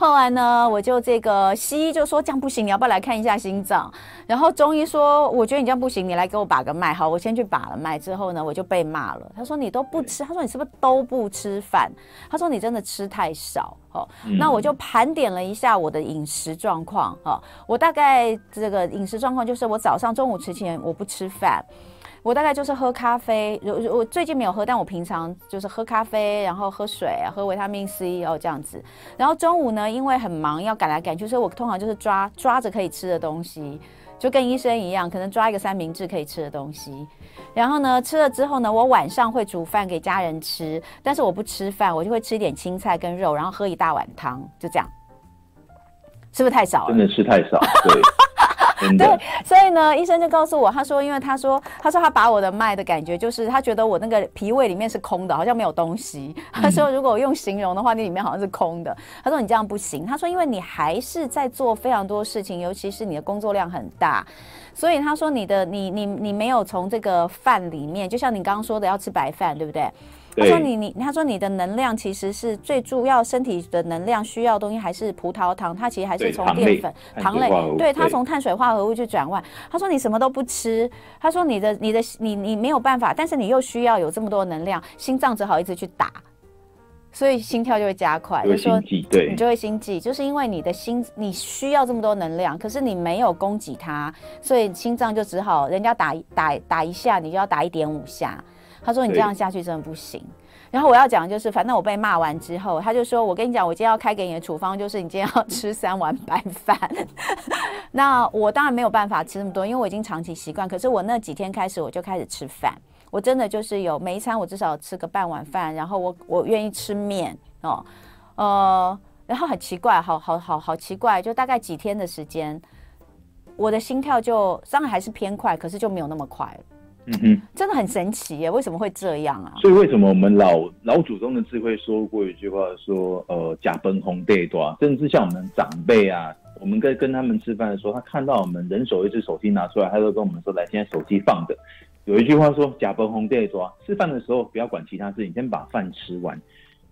后来呢，我就这个西医就说这样不行，你要不要来看一下心脏？然后中医说，我觉得你这样不行，你来给我把个脉。好，我先去把了脉，之后呢，我就被骂了。他说你都不吃，他说你是不是都不吃饭？他说你真的吃太少。哦，嗯那我就盘点了一下我的饮食状况。哦，我大概这个饮食状况就是我早上、中午、之前我不吃饭。我大概就是喝咖啡，如我最近没有喝，但我平常就是喝咖啡，然后喝水，喝维他命 C 哦这样子。然后中午呢，因为很忙要赶来赶去，所以我通常就是抓抓着可以吃的东西，就跟医生一样，可能抓一个三明治可以吃的东西。然后呢，吃了之后呢，我晚上会煮饭给家人吃，但是我不吃饭，我就会吃一点青菜跟肉，然后喝一大碗汤，就这样。是不是太少了？真的是太少，对。对，所以呢，医生就告诉我，他说，因为他说，他说他把我的脉的感觉，就是他觉得我那个脾胃里面是空的，好像没有东西。他说，如果我用形容的话，你里面好像是空的。他说你这样不行。他说，因为你还是在做非常多事情，尤其是你的工作量很大，所以他说你的你你你没有从这个饭里面，就像你刚刚说的要吃白饭，对不对？他说你你他说你的能量其实是最主要身体的能量需要的东西还是葡萄糖，它其实还是从淀粉糖类，对它从碳水化合物去转换。他说你什么都不吃，他说你的你的你你没有办法，但是你又需要有这么多能量，心脏只好一直去打，所以心跳就会加快。就说对，你就会心悸，就是因为你的心你需要这么多能量，可是你没有供给它，所以心脏就只好人家打打打一下，你就要打一点五下。他说：“你这样下去真的不行。”然后我要讲的就是，反正我被骂完之后，他就说：“我跟你讲，我今天要开给你的处方就是，你今天要吃三碗白饭。”那我当然没有办法吃那么多，因为我已经长期习惯。可是我那几天开始，我就开始吃饭。我真的就是有每一餐我至少吃个半碗饭，然后我我愿意吃面哦，呃，然后很奇怪，好好好好奇怪，就大概几天的时间，我的心跳就当然还是偏快，可是就没有那么快了。嗯哼，真的很神奇耶！为什么会这样啊？所以为什么我们老老祖宗的智慧说过一句话，说呃假崩红对多，甚至像我们长辈啊，我们跟跟他们吃饭的时候，他看到我们人手一只手机拿出来，他就跟我们说：“来，现在手机放着。”有一句话说：“假崩红对多，吃饭的时候不要管其他事情，先把饭吃完。”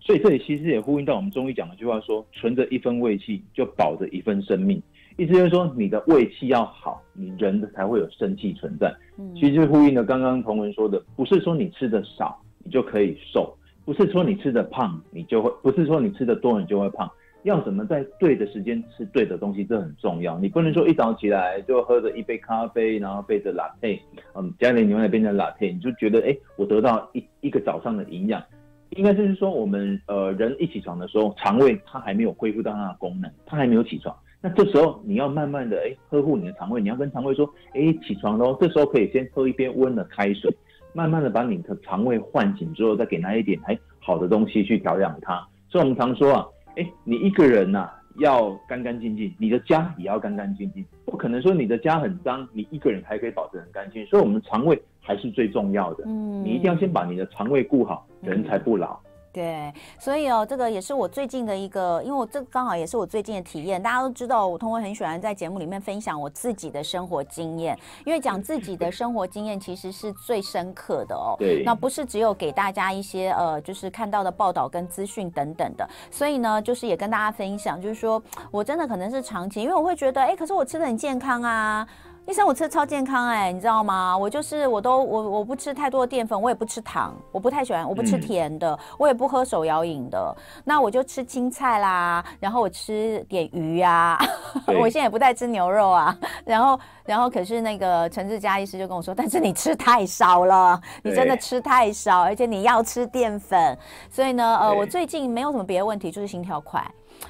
所以这里其实也呼应到我们中医讲的一句话，说：“存着一分胃气，就保着一份生命。”意思就是说，你的胃气要好，你人的才会有生气存在。嗯，其实呼应了刚刚同文说的，不是说你吃的少你就可以瘦，不是说你吃的胖你就会，不是说你吃的多你就会胖。要怎么在对的时间吃对的东西，这很重要。你不能说一早起来就喝着一杯咖啡，然后背着 latte，嗯，加点牛奶变成 latte，你就觉得哎，我得到一一个早上的营养。应该就是说，我们呃人一起床的时候，肠胃它还没有恢复到它的功能，它还没有起床。那这时候你要慢慢的哎呵护你的肠胃，你要跟肠胃说哎起床喽。这时候可以先喝一杯温的开水，慢慢的把你的肠胃唤醒之后，再给他一点哎好的东西去调养它。所以我们常说啊，哎你一个人呐要干干净净，你的家也要干干净净，不可能说你的家很脏，你一个人还可以保持很干净。所以我们肠胃还是最重要的，嗯，你一定要先把你的肠胃顾好，人才不老。对，所以哦，这个也是我最近的一个，因为我这刚好也是我最近的体验。大家都知道，我通过很喜欢在节目里面分享我自己的生活经验，因为讲自己的生活经验其实是最深刻的哦。对，那不是只有给大家一些呃，就是看到的报道跟资讯等等的。所以呢，就是也跟大家分享，就是说我真的可能是长期，因为我会觉得，哎，可是我吃的很健康啊。医生，我吃的超健康哎，你知道吗？我就是我都我我不吃太多的淀粉，我也不吃糖，我不太喜欢，我不吃甜的，我也不喝手摇饮的。那我就吃青菜啦，然后我吃点鱼呀。我现在也不太吃牛肉啊。然后然后可是那个陈志佳医师就跟我说，但是你吃太少了，你真的吃太少，而且你要吃淀粉。所以呢，呃，我最近没有什么别的问题，就是心跳快。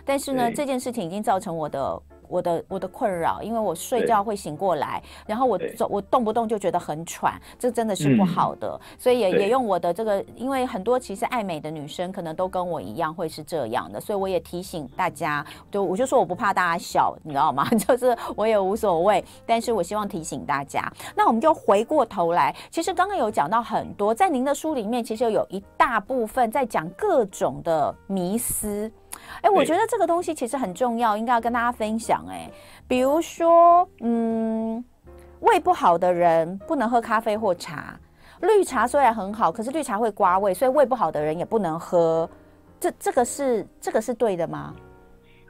但是呢，这件事情已经造成我的。我的我的困扰，因为我睡觉会醒过来，然后我走我动不动就觉得很喘，这真的是不好的，所以也也用我的这个，因为很多其实爱美的女生可能都跟我一样会是这样的，所以我也提醒大家，就我就说我不怕大家笑，你知道吗？就是我也无所谓，但是我希望提醒大家。那我们就回过头来，其实刚刚有讲到很多，在您的书里面，其实有一大部分在讲各种的迷思。哎，我觉得这个东西其实很重要，应该要跟大家分享。哎，比如说，嗯，胃不好的人不能喝咖啡或茶。绿茶虽然很好，可是绿茶会刮胃，所以胃不好的人也不能喝。这这个是这个是对的吗？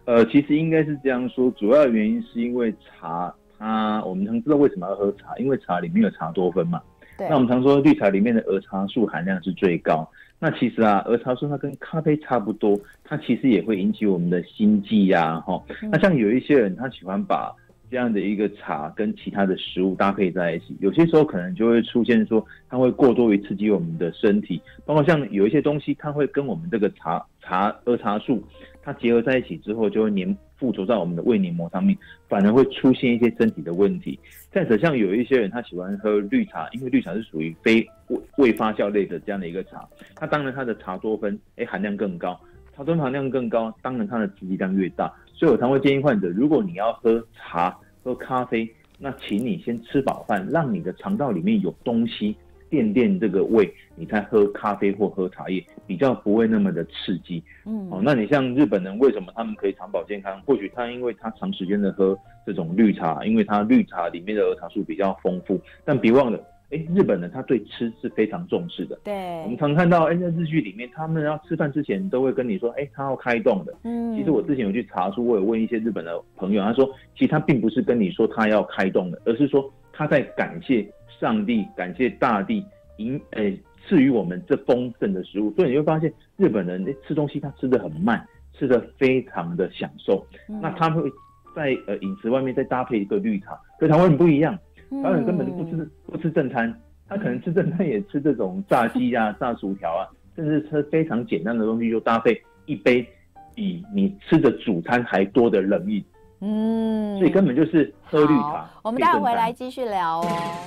呃，其实应该是这样说，主要原因是因为茶，它我们常知道为什么要喝茶，因为茶里面有茶多酚嘛。对。那我们常说绿茶里面的儿茶素含量是最高。那其实啊，儿茶素它跟咖啡差不多，它其实也会引起我们的心悸呀，哈。那像有一些人他喜欢把这样的一个茶跟其他的食物搭配在一起，有些时候可能就会出现说它会过多于刺激我们的身体，包括像有一些东西，它会跟我们这个茶茶儿茶素它结合在一起之后，就会黏附着在我们的胃黏膜上面，反而会出现一些身体的问题。再者，像有一些人他喜欢喝绿茶，因为绿茶是属于非未未发酵类的这样的一个茶，它当然它的茶多酚哎含量更高，茶多酚含量更高，当然它的刺激量越大。所以我常会建议患者，如果你要喝茶、喝咖啡，那请你先吃饱饭，让你的肠道里面有东西垫垫这个胃，你才喝咖啡或喝茶叶，比较不会那么的刺激。嗯，哦，那你像日本人为什么他们可以长保健康？或许他因为他长时间的喝这种绿茶，因为他绿茶里面的儿茶素比较丰富。但别忘了，哎，日本人他对吃是非常重视的。对，我们常看到，哎，在日剧里面，他们要吃饭之前都会跟你说，哎，他要开动的。嗯，其实我之前有去查书，我有问一些日本的朋友，他说，其实他并不是跟你说他要开动的，而是说他在感谢上帝、感谢大地，营诶赐予我们这丰盛的食物。所以你会发现，日本人诶吃东西他吃的很慢，吃的非常的享受。嗯。那他们会在呃饮食外面再搭配一个绿茶，跟台湾人不一样，台湾人根本就不吃不吃正餐，他可能吃正餐也吃这种炸鸡啊、炸薯条啊，甚至吃非常简单的东西就搭配一杯比你吃的主餐还多的冷饮，嗯，所以根本就是喝绿茶。我们待会回来继续聊哦。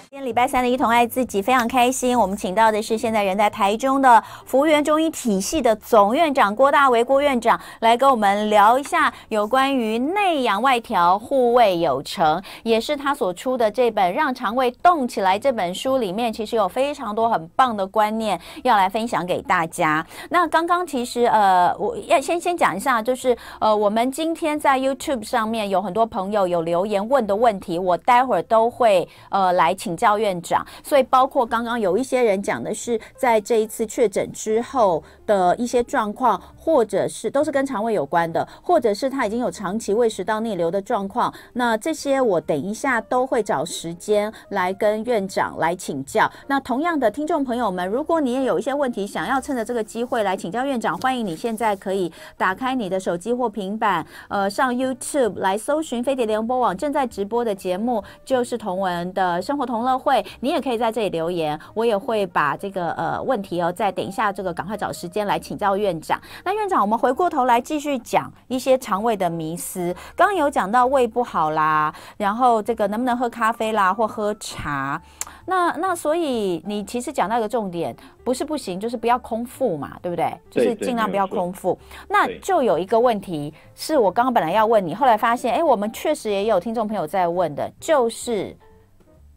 今天礼拜三的一同爱自己非常开心，我们请到的是现在人在台中的福源中医体系的总院长郭大为郭院长来跟我们聊一下有关于内养外调、护胃有成，也是他所出的这本《让肠胃动起来》这本书里面，其实有非常多很棒的观念要来分享给大家。那刚刚其实呃，我要先先讲一下，就是呃，我们今天在 YouTube 上面有很多朋友有留言问的问题，我待会儿都会呃来请教院长。所以包括刚刚有一些人讲的是在这一次确诊之后的一些状况，或者是都是跟肠胃有关的，或者是他已经有长期胃食道逆流的状况。那这些我等一下都会找时间来跟院长来请教。那同样的，听众朋友们，如果你也有一些问题想要趁着这个机会来请教院长，欢迎你现在可以打开你的手机或平板，呃，上 YouTube 来搜寻飞碟联播网正在直播的节目，就是同文的生活同乐会。你也可以在这里留言，我也会把这个呃问题哦，再等一下这个赶快找时间来请教院长。那院长，我们回过头来继续讲一些肠胃的迷思。刚刚有讲到胃不好啦，然后这个能不能喝咖啡啦，或喝茶？那那所以你其实讲到一个重点，不是不行，就是不要空腹嘛，对不对？就是尽量不要空腹。那就有一个问题，是我刚刚本来要问你，后来发现，哎，我们确实也有听众朋友在问的，就是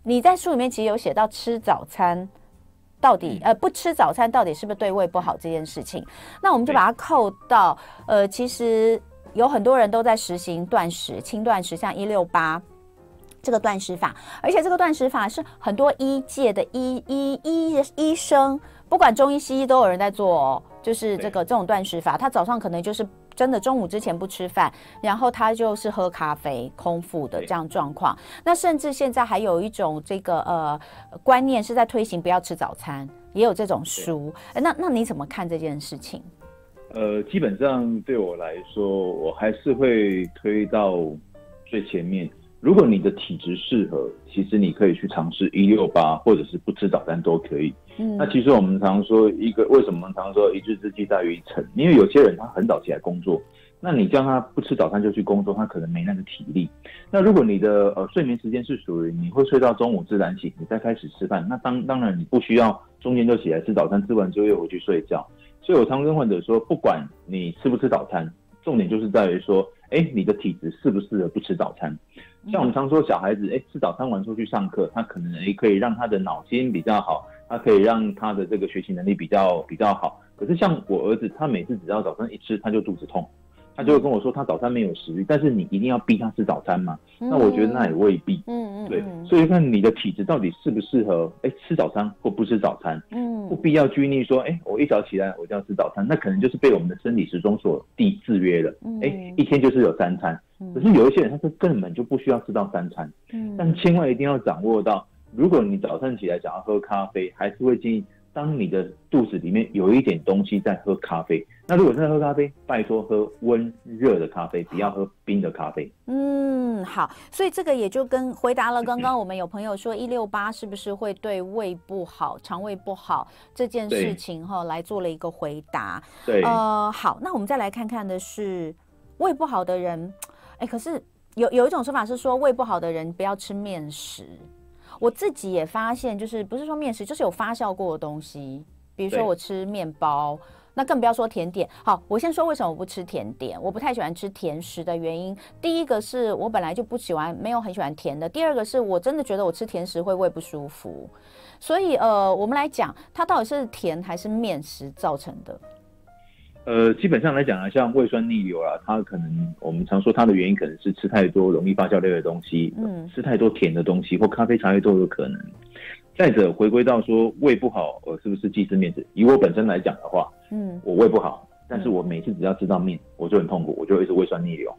你在书里面其实有写到吃早餐。到底嗯呃不吃早餐到底是不是对胃不好这件事情？那我们就把它扣到呃，其实有很多人都在实行断食、轻断食，像一六八这个断食法，而且这个断食法是很多医界的医医医医生，不管中医西医都有人在做哦。就是这个这种断食法，他早上可能就是真的中午之前不吃饭，然后他就是喝咖啡，空腹的这样状况。那甚至现在还有一种这个呃观念是在推行不要吃早餐，也有这种书。呃那那你怎么看这件事情？呃，基本上对我来说，我还是会推到最前面。如果你的体质适合，其实你可以去尝试一六八，或者是不吃早餐都可以。嗯那其实我们常说一个，为什么常说一日之计在于晨？因为有些人他很早起来工作，那你叫他不吃早餐就去工作，他可能没那个体力。那如果你的呃睡眠时间是属于你会睡到中午自然醒，你再开始吃饭，那当当然你不需要中间就起来吃早餐，吃完之后又回去睡觉。所以我常跟患者说，不管你吃不吃早餐，重点就是在于说，哎，你的体质适不适合不吃早餐？像我们常说，小孩子，哎，吃早餐完出去上课，他可能也可以让他的脑筋比较好，他可以让他的这个学习能力比较比较好。可是像我儿子，他每次只要早餐一吃，他就肚子痛，他就会跟我说他早餐没有食欲，但是你一定要逼他吃早餐嘛？那我觉得那也未必。嗯嗯对，嗯所以看你的体质到底适不适合，哎，吃早餐或不吃早餐。嗯不嗯必要拘泥说，哎、我一早起来我就要吃早餐，那可能就是被我们的生理时钟所地制约了。嗯哎、一天就是有三餐，可是有一些人他是根本就不需要吃到三餐，嗯但千万一定要掌握到，如果你早上起来想要喝咖啡，还是会建议当你的肚子里面有一点东西在喝咖啡，那如果真的喝咖啡，拜托喝温热的咖啡，不要喝冰的咖啡。嗯，好，所以这个也就跟回答了刚刚我们有朋友说 一六八是不是会对胃不好、肠胃不好这件事情哈，来做了一个回答。对，呃，好，那我们再来看看的是胃不好的人，哎，可是有有一种说法是说胃不好的人不要吃面食。我自己也发现，就是不是说面食，就是有发酵过的东西，比如说我吃面包，那更不要说甜点。好，我先说为什么我不吃甜点，我不太喜欢吃甜食的原因。第一个是我本来就不喜欢，没有很喜欢甜的。第二个是我真的觉得我吃甜食会胃不舒服。所以呃，我们来讲，它到底是甜还是面食造成的？呃，基本上来讲啊，像胃酸逆流啊，它可能我们常说它的原因可能是吃太多容易发酵类的东西，嗯，吃太多甜的东西或咖啡、茶叶都有可能。再者，回归到说胃不好，呃，是不是忌吃面子？以我本身来讲的话，嗯，我胃不好，但是我每次只要吃到面，我就很痛苦，我就一直胃酸逆流。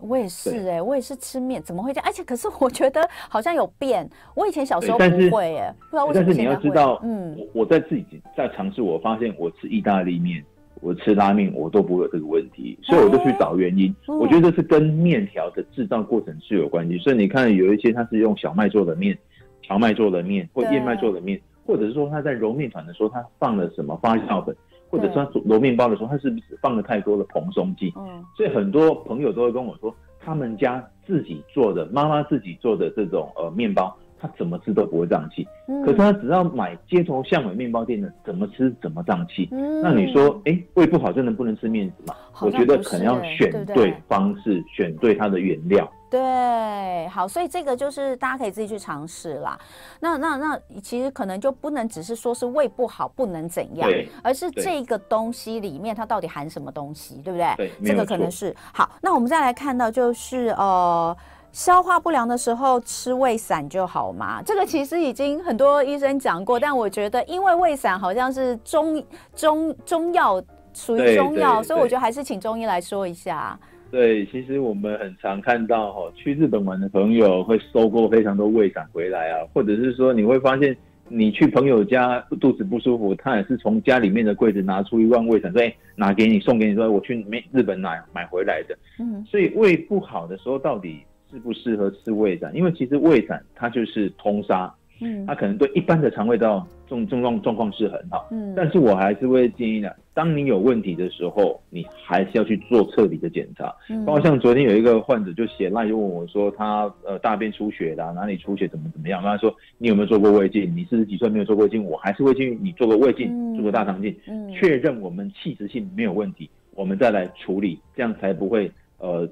我也是哎，我也是吃面，怎么会这样？而且可是我觉得好像有变，我以前小时候不会哎，不知道为什么。但是你要知道，嗯，我在自己在尝试，我发现我吃意大利面。我吃拉面，我都不会有这个问题，所以我就去找原因。我觉得这是跟面条的制造过程是有关系。所以你看，有一些它是用小麦做的面、荞麦做的面或燕麦做的面，或者是说他在揉面团的时候，他放了什么发酵粉，或者说揉面包的时候，他是不是放了太多的蓬松剂？嗯，所以很多朋友都会跟我说，他们家自己做的妈妈自己做的这种呃面包。他怎么吃都不会胀气，可是他只要买街头巷尾面包店的，怎么吃怎么胀气。那你说，哎，胃不好真的不能吃面食吗？我觉得可能要选对方式，选对它的原料。对，好，所以这个就是大家可以自己去尝试啦。那那那，其实可能就不能只是说是胃不好不能怎样，而是这个东西里面它到底含什么东西，对不对？对，这个可能是好。那我们再来看到就是呃。消化不良的时候吃胃散就好吗？这个其实已经很多医生讲过，但我觉得因为胃散好像是中中中药，属于中药，所以我觉得还是请中医来说一下。对，其实我们很常看到哈，去日本玩的朋友会收购非常多胃散回来啊，或者是说你会发现你去朋友家肚子不舒服，他也是从家里面的柜子拿出一罐胃散，说哎拿给你送给你，说我去没日本买买回来的。嗯，所以胃不好的时候到底。适不适合吃胃散？因为其实胃散它就是通杀，嗯，它可能对一般的肠胃道症症状状况是很好，嗯，但是我还是会建议的，当你有问题的时候，你还是要去做彻底的检查，嗯，包括像昨天有一个患者就写赖就问我说他呃大便出血啦，哪里出血怎么怎么样？他说你有没有做过胃镜？你四十几岁没有做过胃镜，我还是会建议你做个胃镜，做个大肠镜，确认我们器质性没有问题，我们再来处理，这样才不会呃。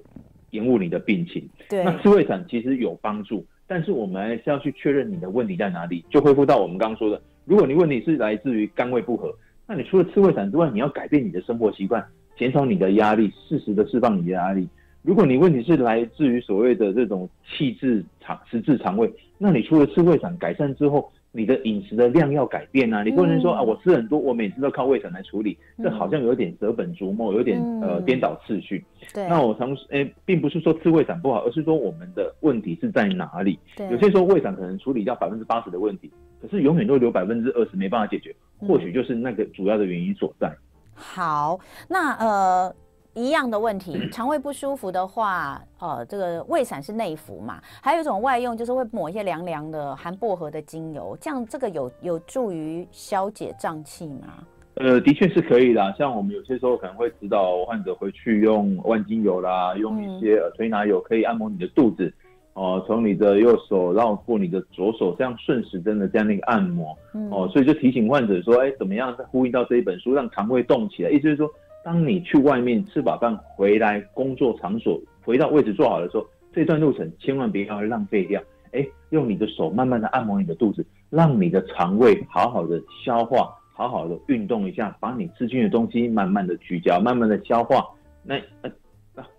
延误你的病情，对，那吃胃散其实有帮助，但是我们还是要去确认你的问题在哪里，就恢复到我们刚刚说的，如果你问题是来自于肝胃不和，那你除了吃胃散之外，你要改变你的生活习惯，减少你的压力，适时的释放你的压力。如果你问题是来自于所谓的这种气滞肠、食滞肠胃，那你除了吃胃散改善之后，你的饮食的量要改变啊！你不能说啊，我吃很多，我每次都靠胃肠来处理，这好像有点舍本逐末，有点呃颠倒次序。对，那我常诶，并不是说吃胃散不好，而是说我们的问题是在哪里？对，有些时候胃散可能处理掉百分之八十的问题，可是永远都留百分之二十没办法解决，或许就是那个主要的原因所在。好，那呃。一样的问题，肠胃不舒服的话，呃，这个胃散是内服嘛？还有一种外用，就是会抹一些凉凉的含薄荷的精油，这样这个有有助于消解胀气吗？呃，的确是可以的。像我们有些时候可能会指导患者回去用万精油啦，用一些推拿油，可以按摩你的肚子，哦，从你的右手绕过你的左手，这样顺时针的这样的一个按摩，哦，所以就提醒患者说，哎，怎么样呼应到这一本书，让肠胃动起来？意思是说。当你去外面吃饱饭回来，工作场所回到位置坐好的时候，这段路程千万别要浪费掉。哎，用你的手慢慢的按摩你的肚子，让你的肠胃好好的消化，好好的运动一下，把你吃进的东西慢慢的咀嚼，慢慢的消化。那那。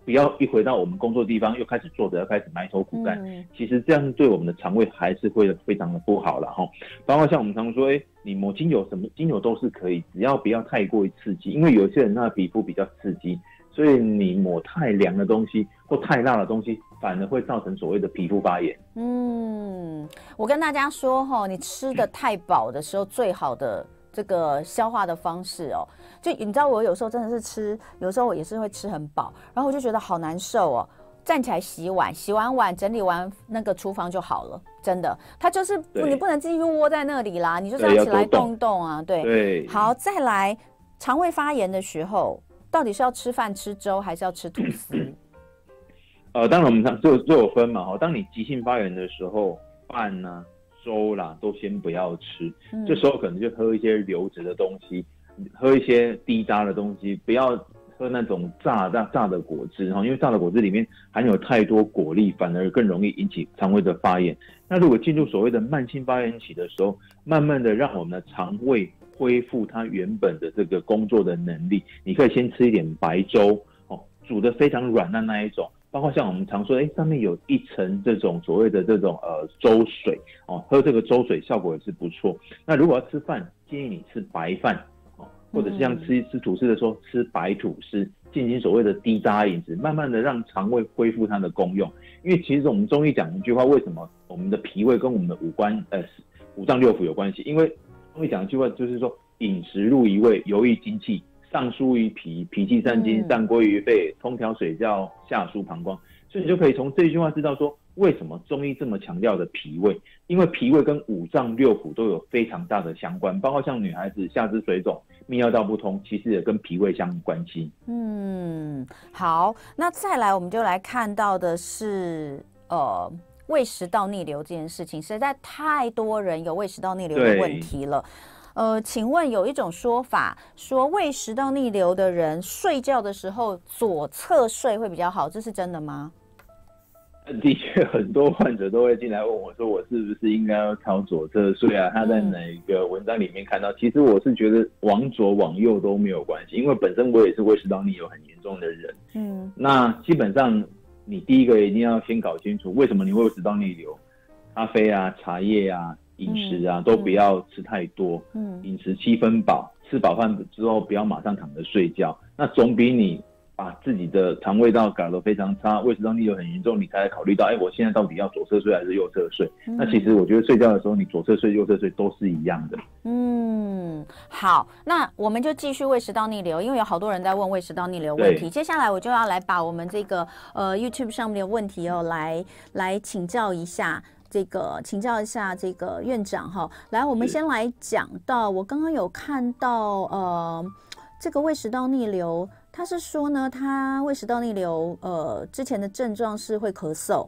不要一回到我们工作地方又开始坐着，要开始埋头苦干。其实这样对我们的肠胃还是会非常的不好了哈。包括像我们常说，哎，你抹精油什么精油都是可以，只要不要太过于刺激。因为有些人他的皮肤比较刺激，所以你抹太凉的东西或太辣的东西，反而会造成所谓的皮肤发炎。嗯，我跟大家说哈，你吃的太饱的时候，最好的这个消化的方式哦，就你知道我有时候真的是吃，有时候我也是会吃很饱，然后我就觉得好难受哦。站起来洗碗，洗完碗整理完那个厨房就好了，真的。它就是你不能继续窝在那里啦，你就是要起来动动啊。对，对。好，再来，肠胃发炎的时候，到底是要吃饭吃粥，还是要吃吐司？呃，当然我们常就就有分嘛哈。当你急性发炎的时候，饭呢、粥啦都先不要吃，这时候可能就喝一些流质的东西，喝一些低渣的东西，不要。喝那种榨榨榨的果汁哈，因为榨的果汁里面含有太多果粒，反而更容易引起肠胃的发炎。那如果进入所谓的慢性发炎期的时候，慢慢的让我们的肠胃恢复它原本的这个工作的能力，你可以先吃一点白粥哦，煮的非常软烂那一种，包括像我们常说，哎，上面有一层这种所谓的这种呃粥水哦，喝这个粥水效果也是不错。那如果要吃饭，建议你吃白饭。或者是像吃吃吐司的时候吃白吐司，进行所谓的低渣饮食，慢慢的让肠胃恢复它的功用。因为其实我们中医讲一句话，为什么我们的脾胃跟我们的五官呃五脏六腑有关系？因为中医讲一句话就是说，饮食入于胃，游于精气，上输于脾，脾气散精，上归于肺，通调水道，下输膀胱。所以你就可以从这句话知道说。为什么中医这么强调的脾胃？因为脾胃跟五脏六腑都有非常大的相关，包括像女孩子下肢水肿、泌尿道不通，其实也跟脾胃相关系。嗯，好，那再来我们就来看到的是，呃，胃食道逆流这件事情，实在太多人有胃食道逆流的问题了。呃，请问有一种说法说胃食道逆流的人睡觉的时候左侧睡会比较好，这是真的吗？的确，很多患者都会进来问我说：“我是不是应该要朝左侧睡啊？”他在哪一个文章里面看到？其实我是觉得往左往右都没有关系，因为本身我也是胃食道逆流很严重的人。嗯，那基本上你第一个一定要先搞清楚为什么你胃食道逆流，咖啡啊、茶叶啊、饮食啊都不要吃太多。嗯，饮食七分饱，吃饱饭之后不要马上躺着睡觉，那总比你。把自己的肠胃道搞得非常差，胃食道逆流很严重，你才考虑到，哎，我现在到底要左侧睡还是右侧睡？那其实我觉得睡觉的时候，你左侧睡、右侧睡都是一样的。嗯，好，那我们就继续胃食道逆流，因为有好多人在问胃食道逆流问题。接下来我就要来把我们这个呃 YouTube 上面的问题哦，来来请教一下这个，请教一下这个院长哈。来，我们先来讲到，我刚刚有看到呃，这个胃食道逆流。他是说呢，他胃食道逆流，呃，之前的症状是会咳嗽，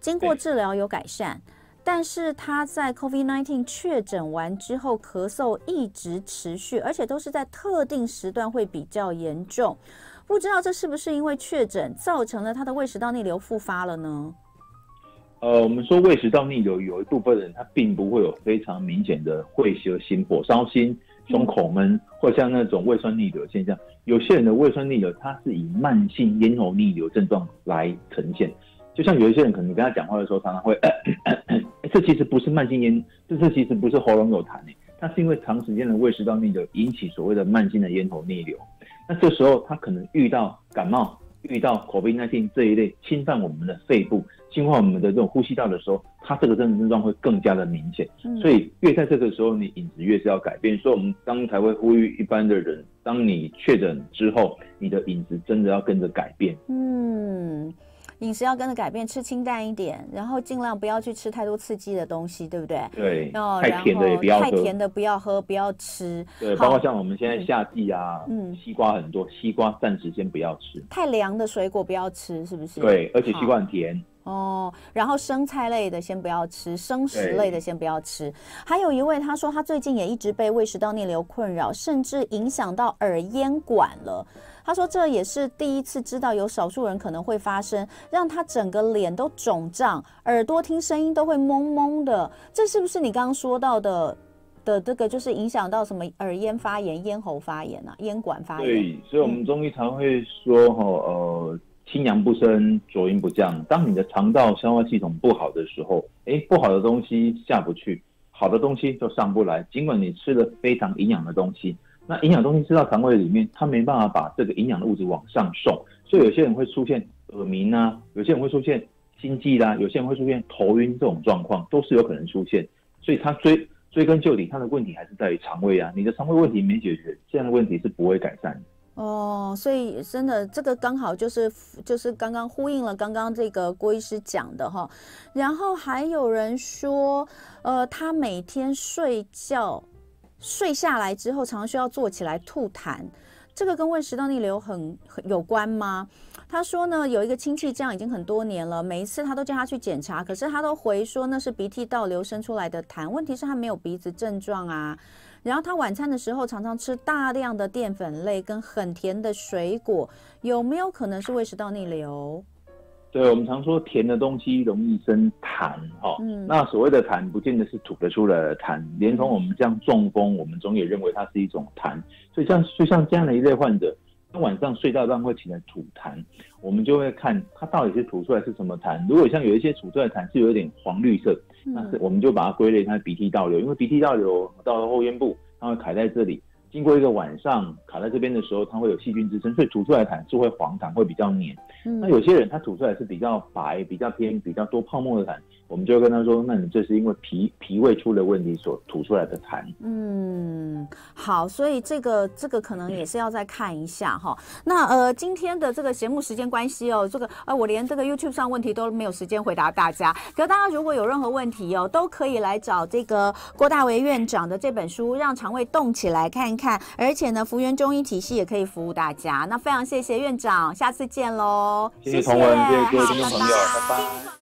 经过治疗有改善，但是他在 COVID-19 确诊完之后，咳嗽一直持续，而且都是在特定时段会比较严重。不知道这是不是因为确诊造成了他的胃食道逆流复发了呢？呃，我们说胃食道逆流，有一部分人他并不会有非常明显的会血心、火烧心。胸口闷，或像那种胃酸逆流现象，有些人的胃酸逆流，它是以慢性咽喉逆流症状来呈现。就像有一些人可能跟他讲话的时候，常常会，这其实不是慢性咽，这这其实不是喉咙有痰诶，它是因为长时间的胃食道逆流引起所谓的慢性的咽喉逆流。那这时候他可能遇到感冒。遇到口鼻耐性这一类侵犯我们的肺部、侵犯我们的这种呼吸道的时候，它这个症症状会更加的明显。所以越在这个时候，你饮食越是要改变。所以我们刚才会呼吁一般的人，当你确诊之后，你的饮食真的要跟着改变。嗯。饮食要跟着改变，吃清淡一点，然后尽量不要去吃太多刺激的东西，对不对？对。哦，太甜的也不要喝。太甜的不要喝，不要吃。对，包括像我们现在夏季啊，嗯，西瓜很多，西瓜暂时先不要吃。太凉的水果不要吃，是不是？对，而且西瓜很甜。哦，然后生菜类的先不要吃，生食类的先不要吃。还有一位他说，他最近也一直被胃食道逆流困扰，甚至影响到耳咽管了。他说：“这也是第一次知道有少数人可能会发生，让他整个脸都肿胀，耳朵听声音都会蒙蒙的。这是不是你刚刚说到的的这个，就是影响到什么耳咽发炎、咽喉发炎啊、咽管发炎？对，所以我们中医常会说，哈，呃，清阳不升，浊阴不降。当你的肠道消化系统不好的时候，哎，不好的东西下不去，好的东西就上不来。尽管你吃了非常营养的东西。”那营养东西吃到肠胃里面，它没办法把这个营养的物质往上送，所以有些人会出现耳鸣啊，有些人会出现心悸啦，有些人会出现头晕这种状况，都是有可能出现。所以它追追根究底，他的问题还是在于肠胃啊，你的肠胃问题没解决，这样的问题是不会改善的。哦，所以真的这个刚好就是就是刚刚呼应了刚刚这个郭医师讲的哈，然后还有人说，呃，他每天睡觉睡下来之后，常常需要坐起来吐痰，这个跟胃食道逆流很很有关吗？他说呢，有一个亲戚这样已经很多年了，每一次他都叫他去检查，可是他都回说那是鼻涕倒流生出来的痰，问题是他没有鼻子症状啊。然后他晚餐的时候常常吃大量的淀粉类跟很甜的水果，有没有可能是胃食道逆流？对，我们常说甜的东西容易生痰，哈，嗯，那所谓的痰不见得是吐得出来的痰，连同我们这样中风，我们总也认为它是一种痰，所以像就像这样的一类患者。他晚上睡到半会起来吐痰，我们就会看他到底是吐出来是什么痰。如果像有一些吐出来的痰是有点黄绿色，那是。我们就把它归类它鼻涕倒流，因为鼻涕倒流到了后咽部，它会卡在这里，经过一个晚上卡在这边的时候，它会有细菌滋生，所以吐出来痰是会黄痰，会比较黏。那有些人他吐出来是比较白、比较偏、比较多泡沫的痰。我们就会跟他说，那你这是因为脾脾胃出了问题所吐出来的痰。嗯，好，所以这个这个可能也是要再看一下哈。那呃，今天的这个节目时间关系哦，这个呃，我连这个 YouTube 上问题都没有时间回答大家。可大家如果有任何问题哦，都可以来找这个郭大为院长的这本书《让肠胃动起来》看看。而且呢，福源中医体系也可以服务大家。那非常谢谢院长，下次见喽。谢谢同文，谢谢各位听众朋友，拜拜。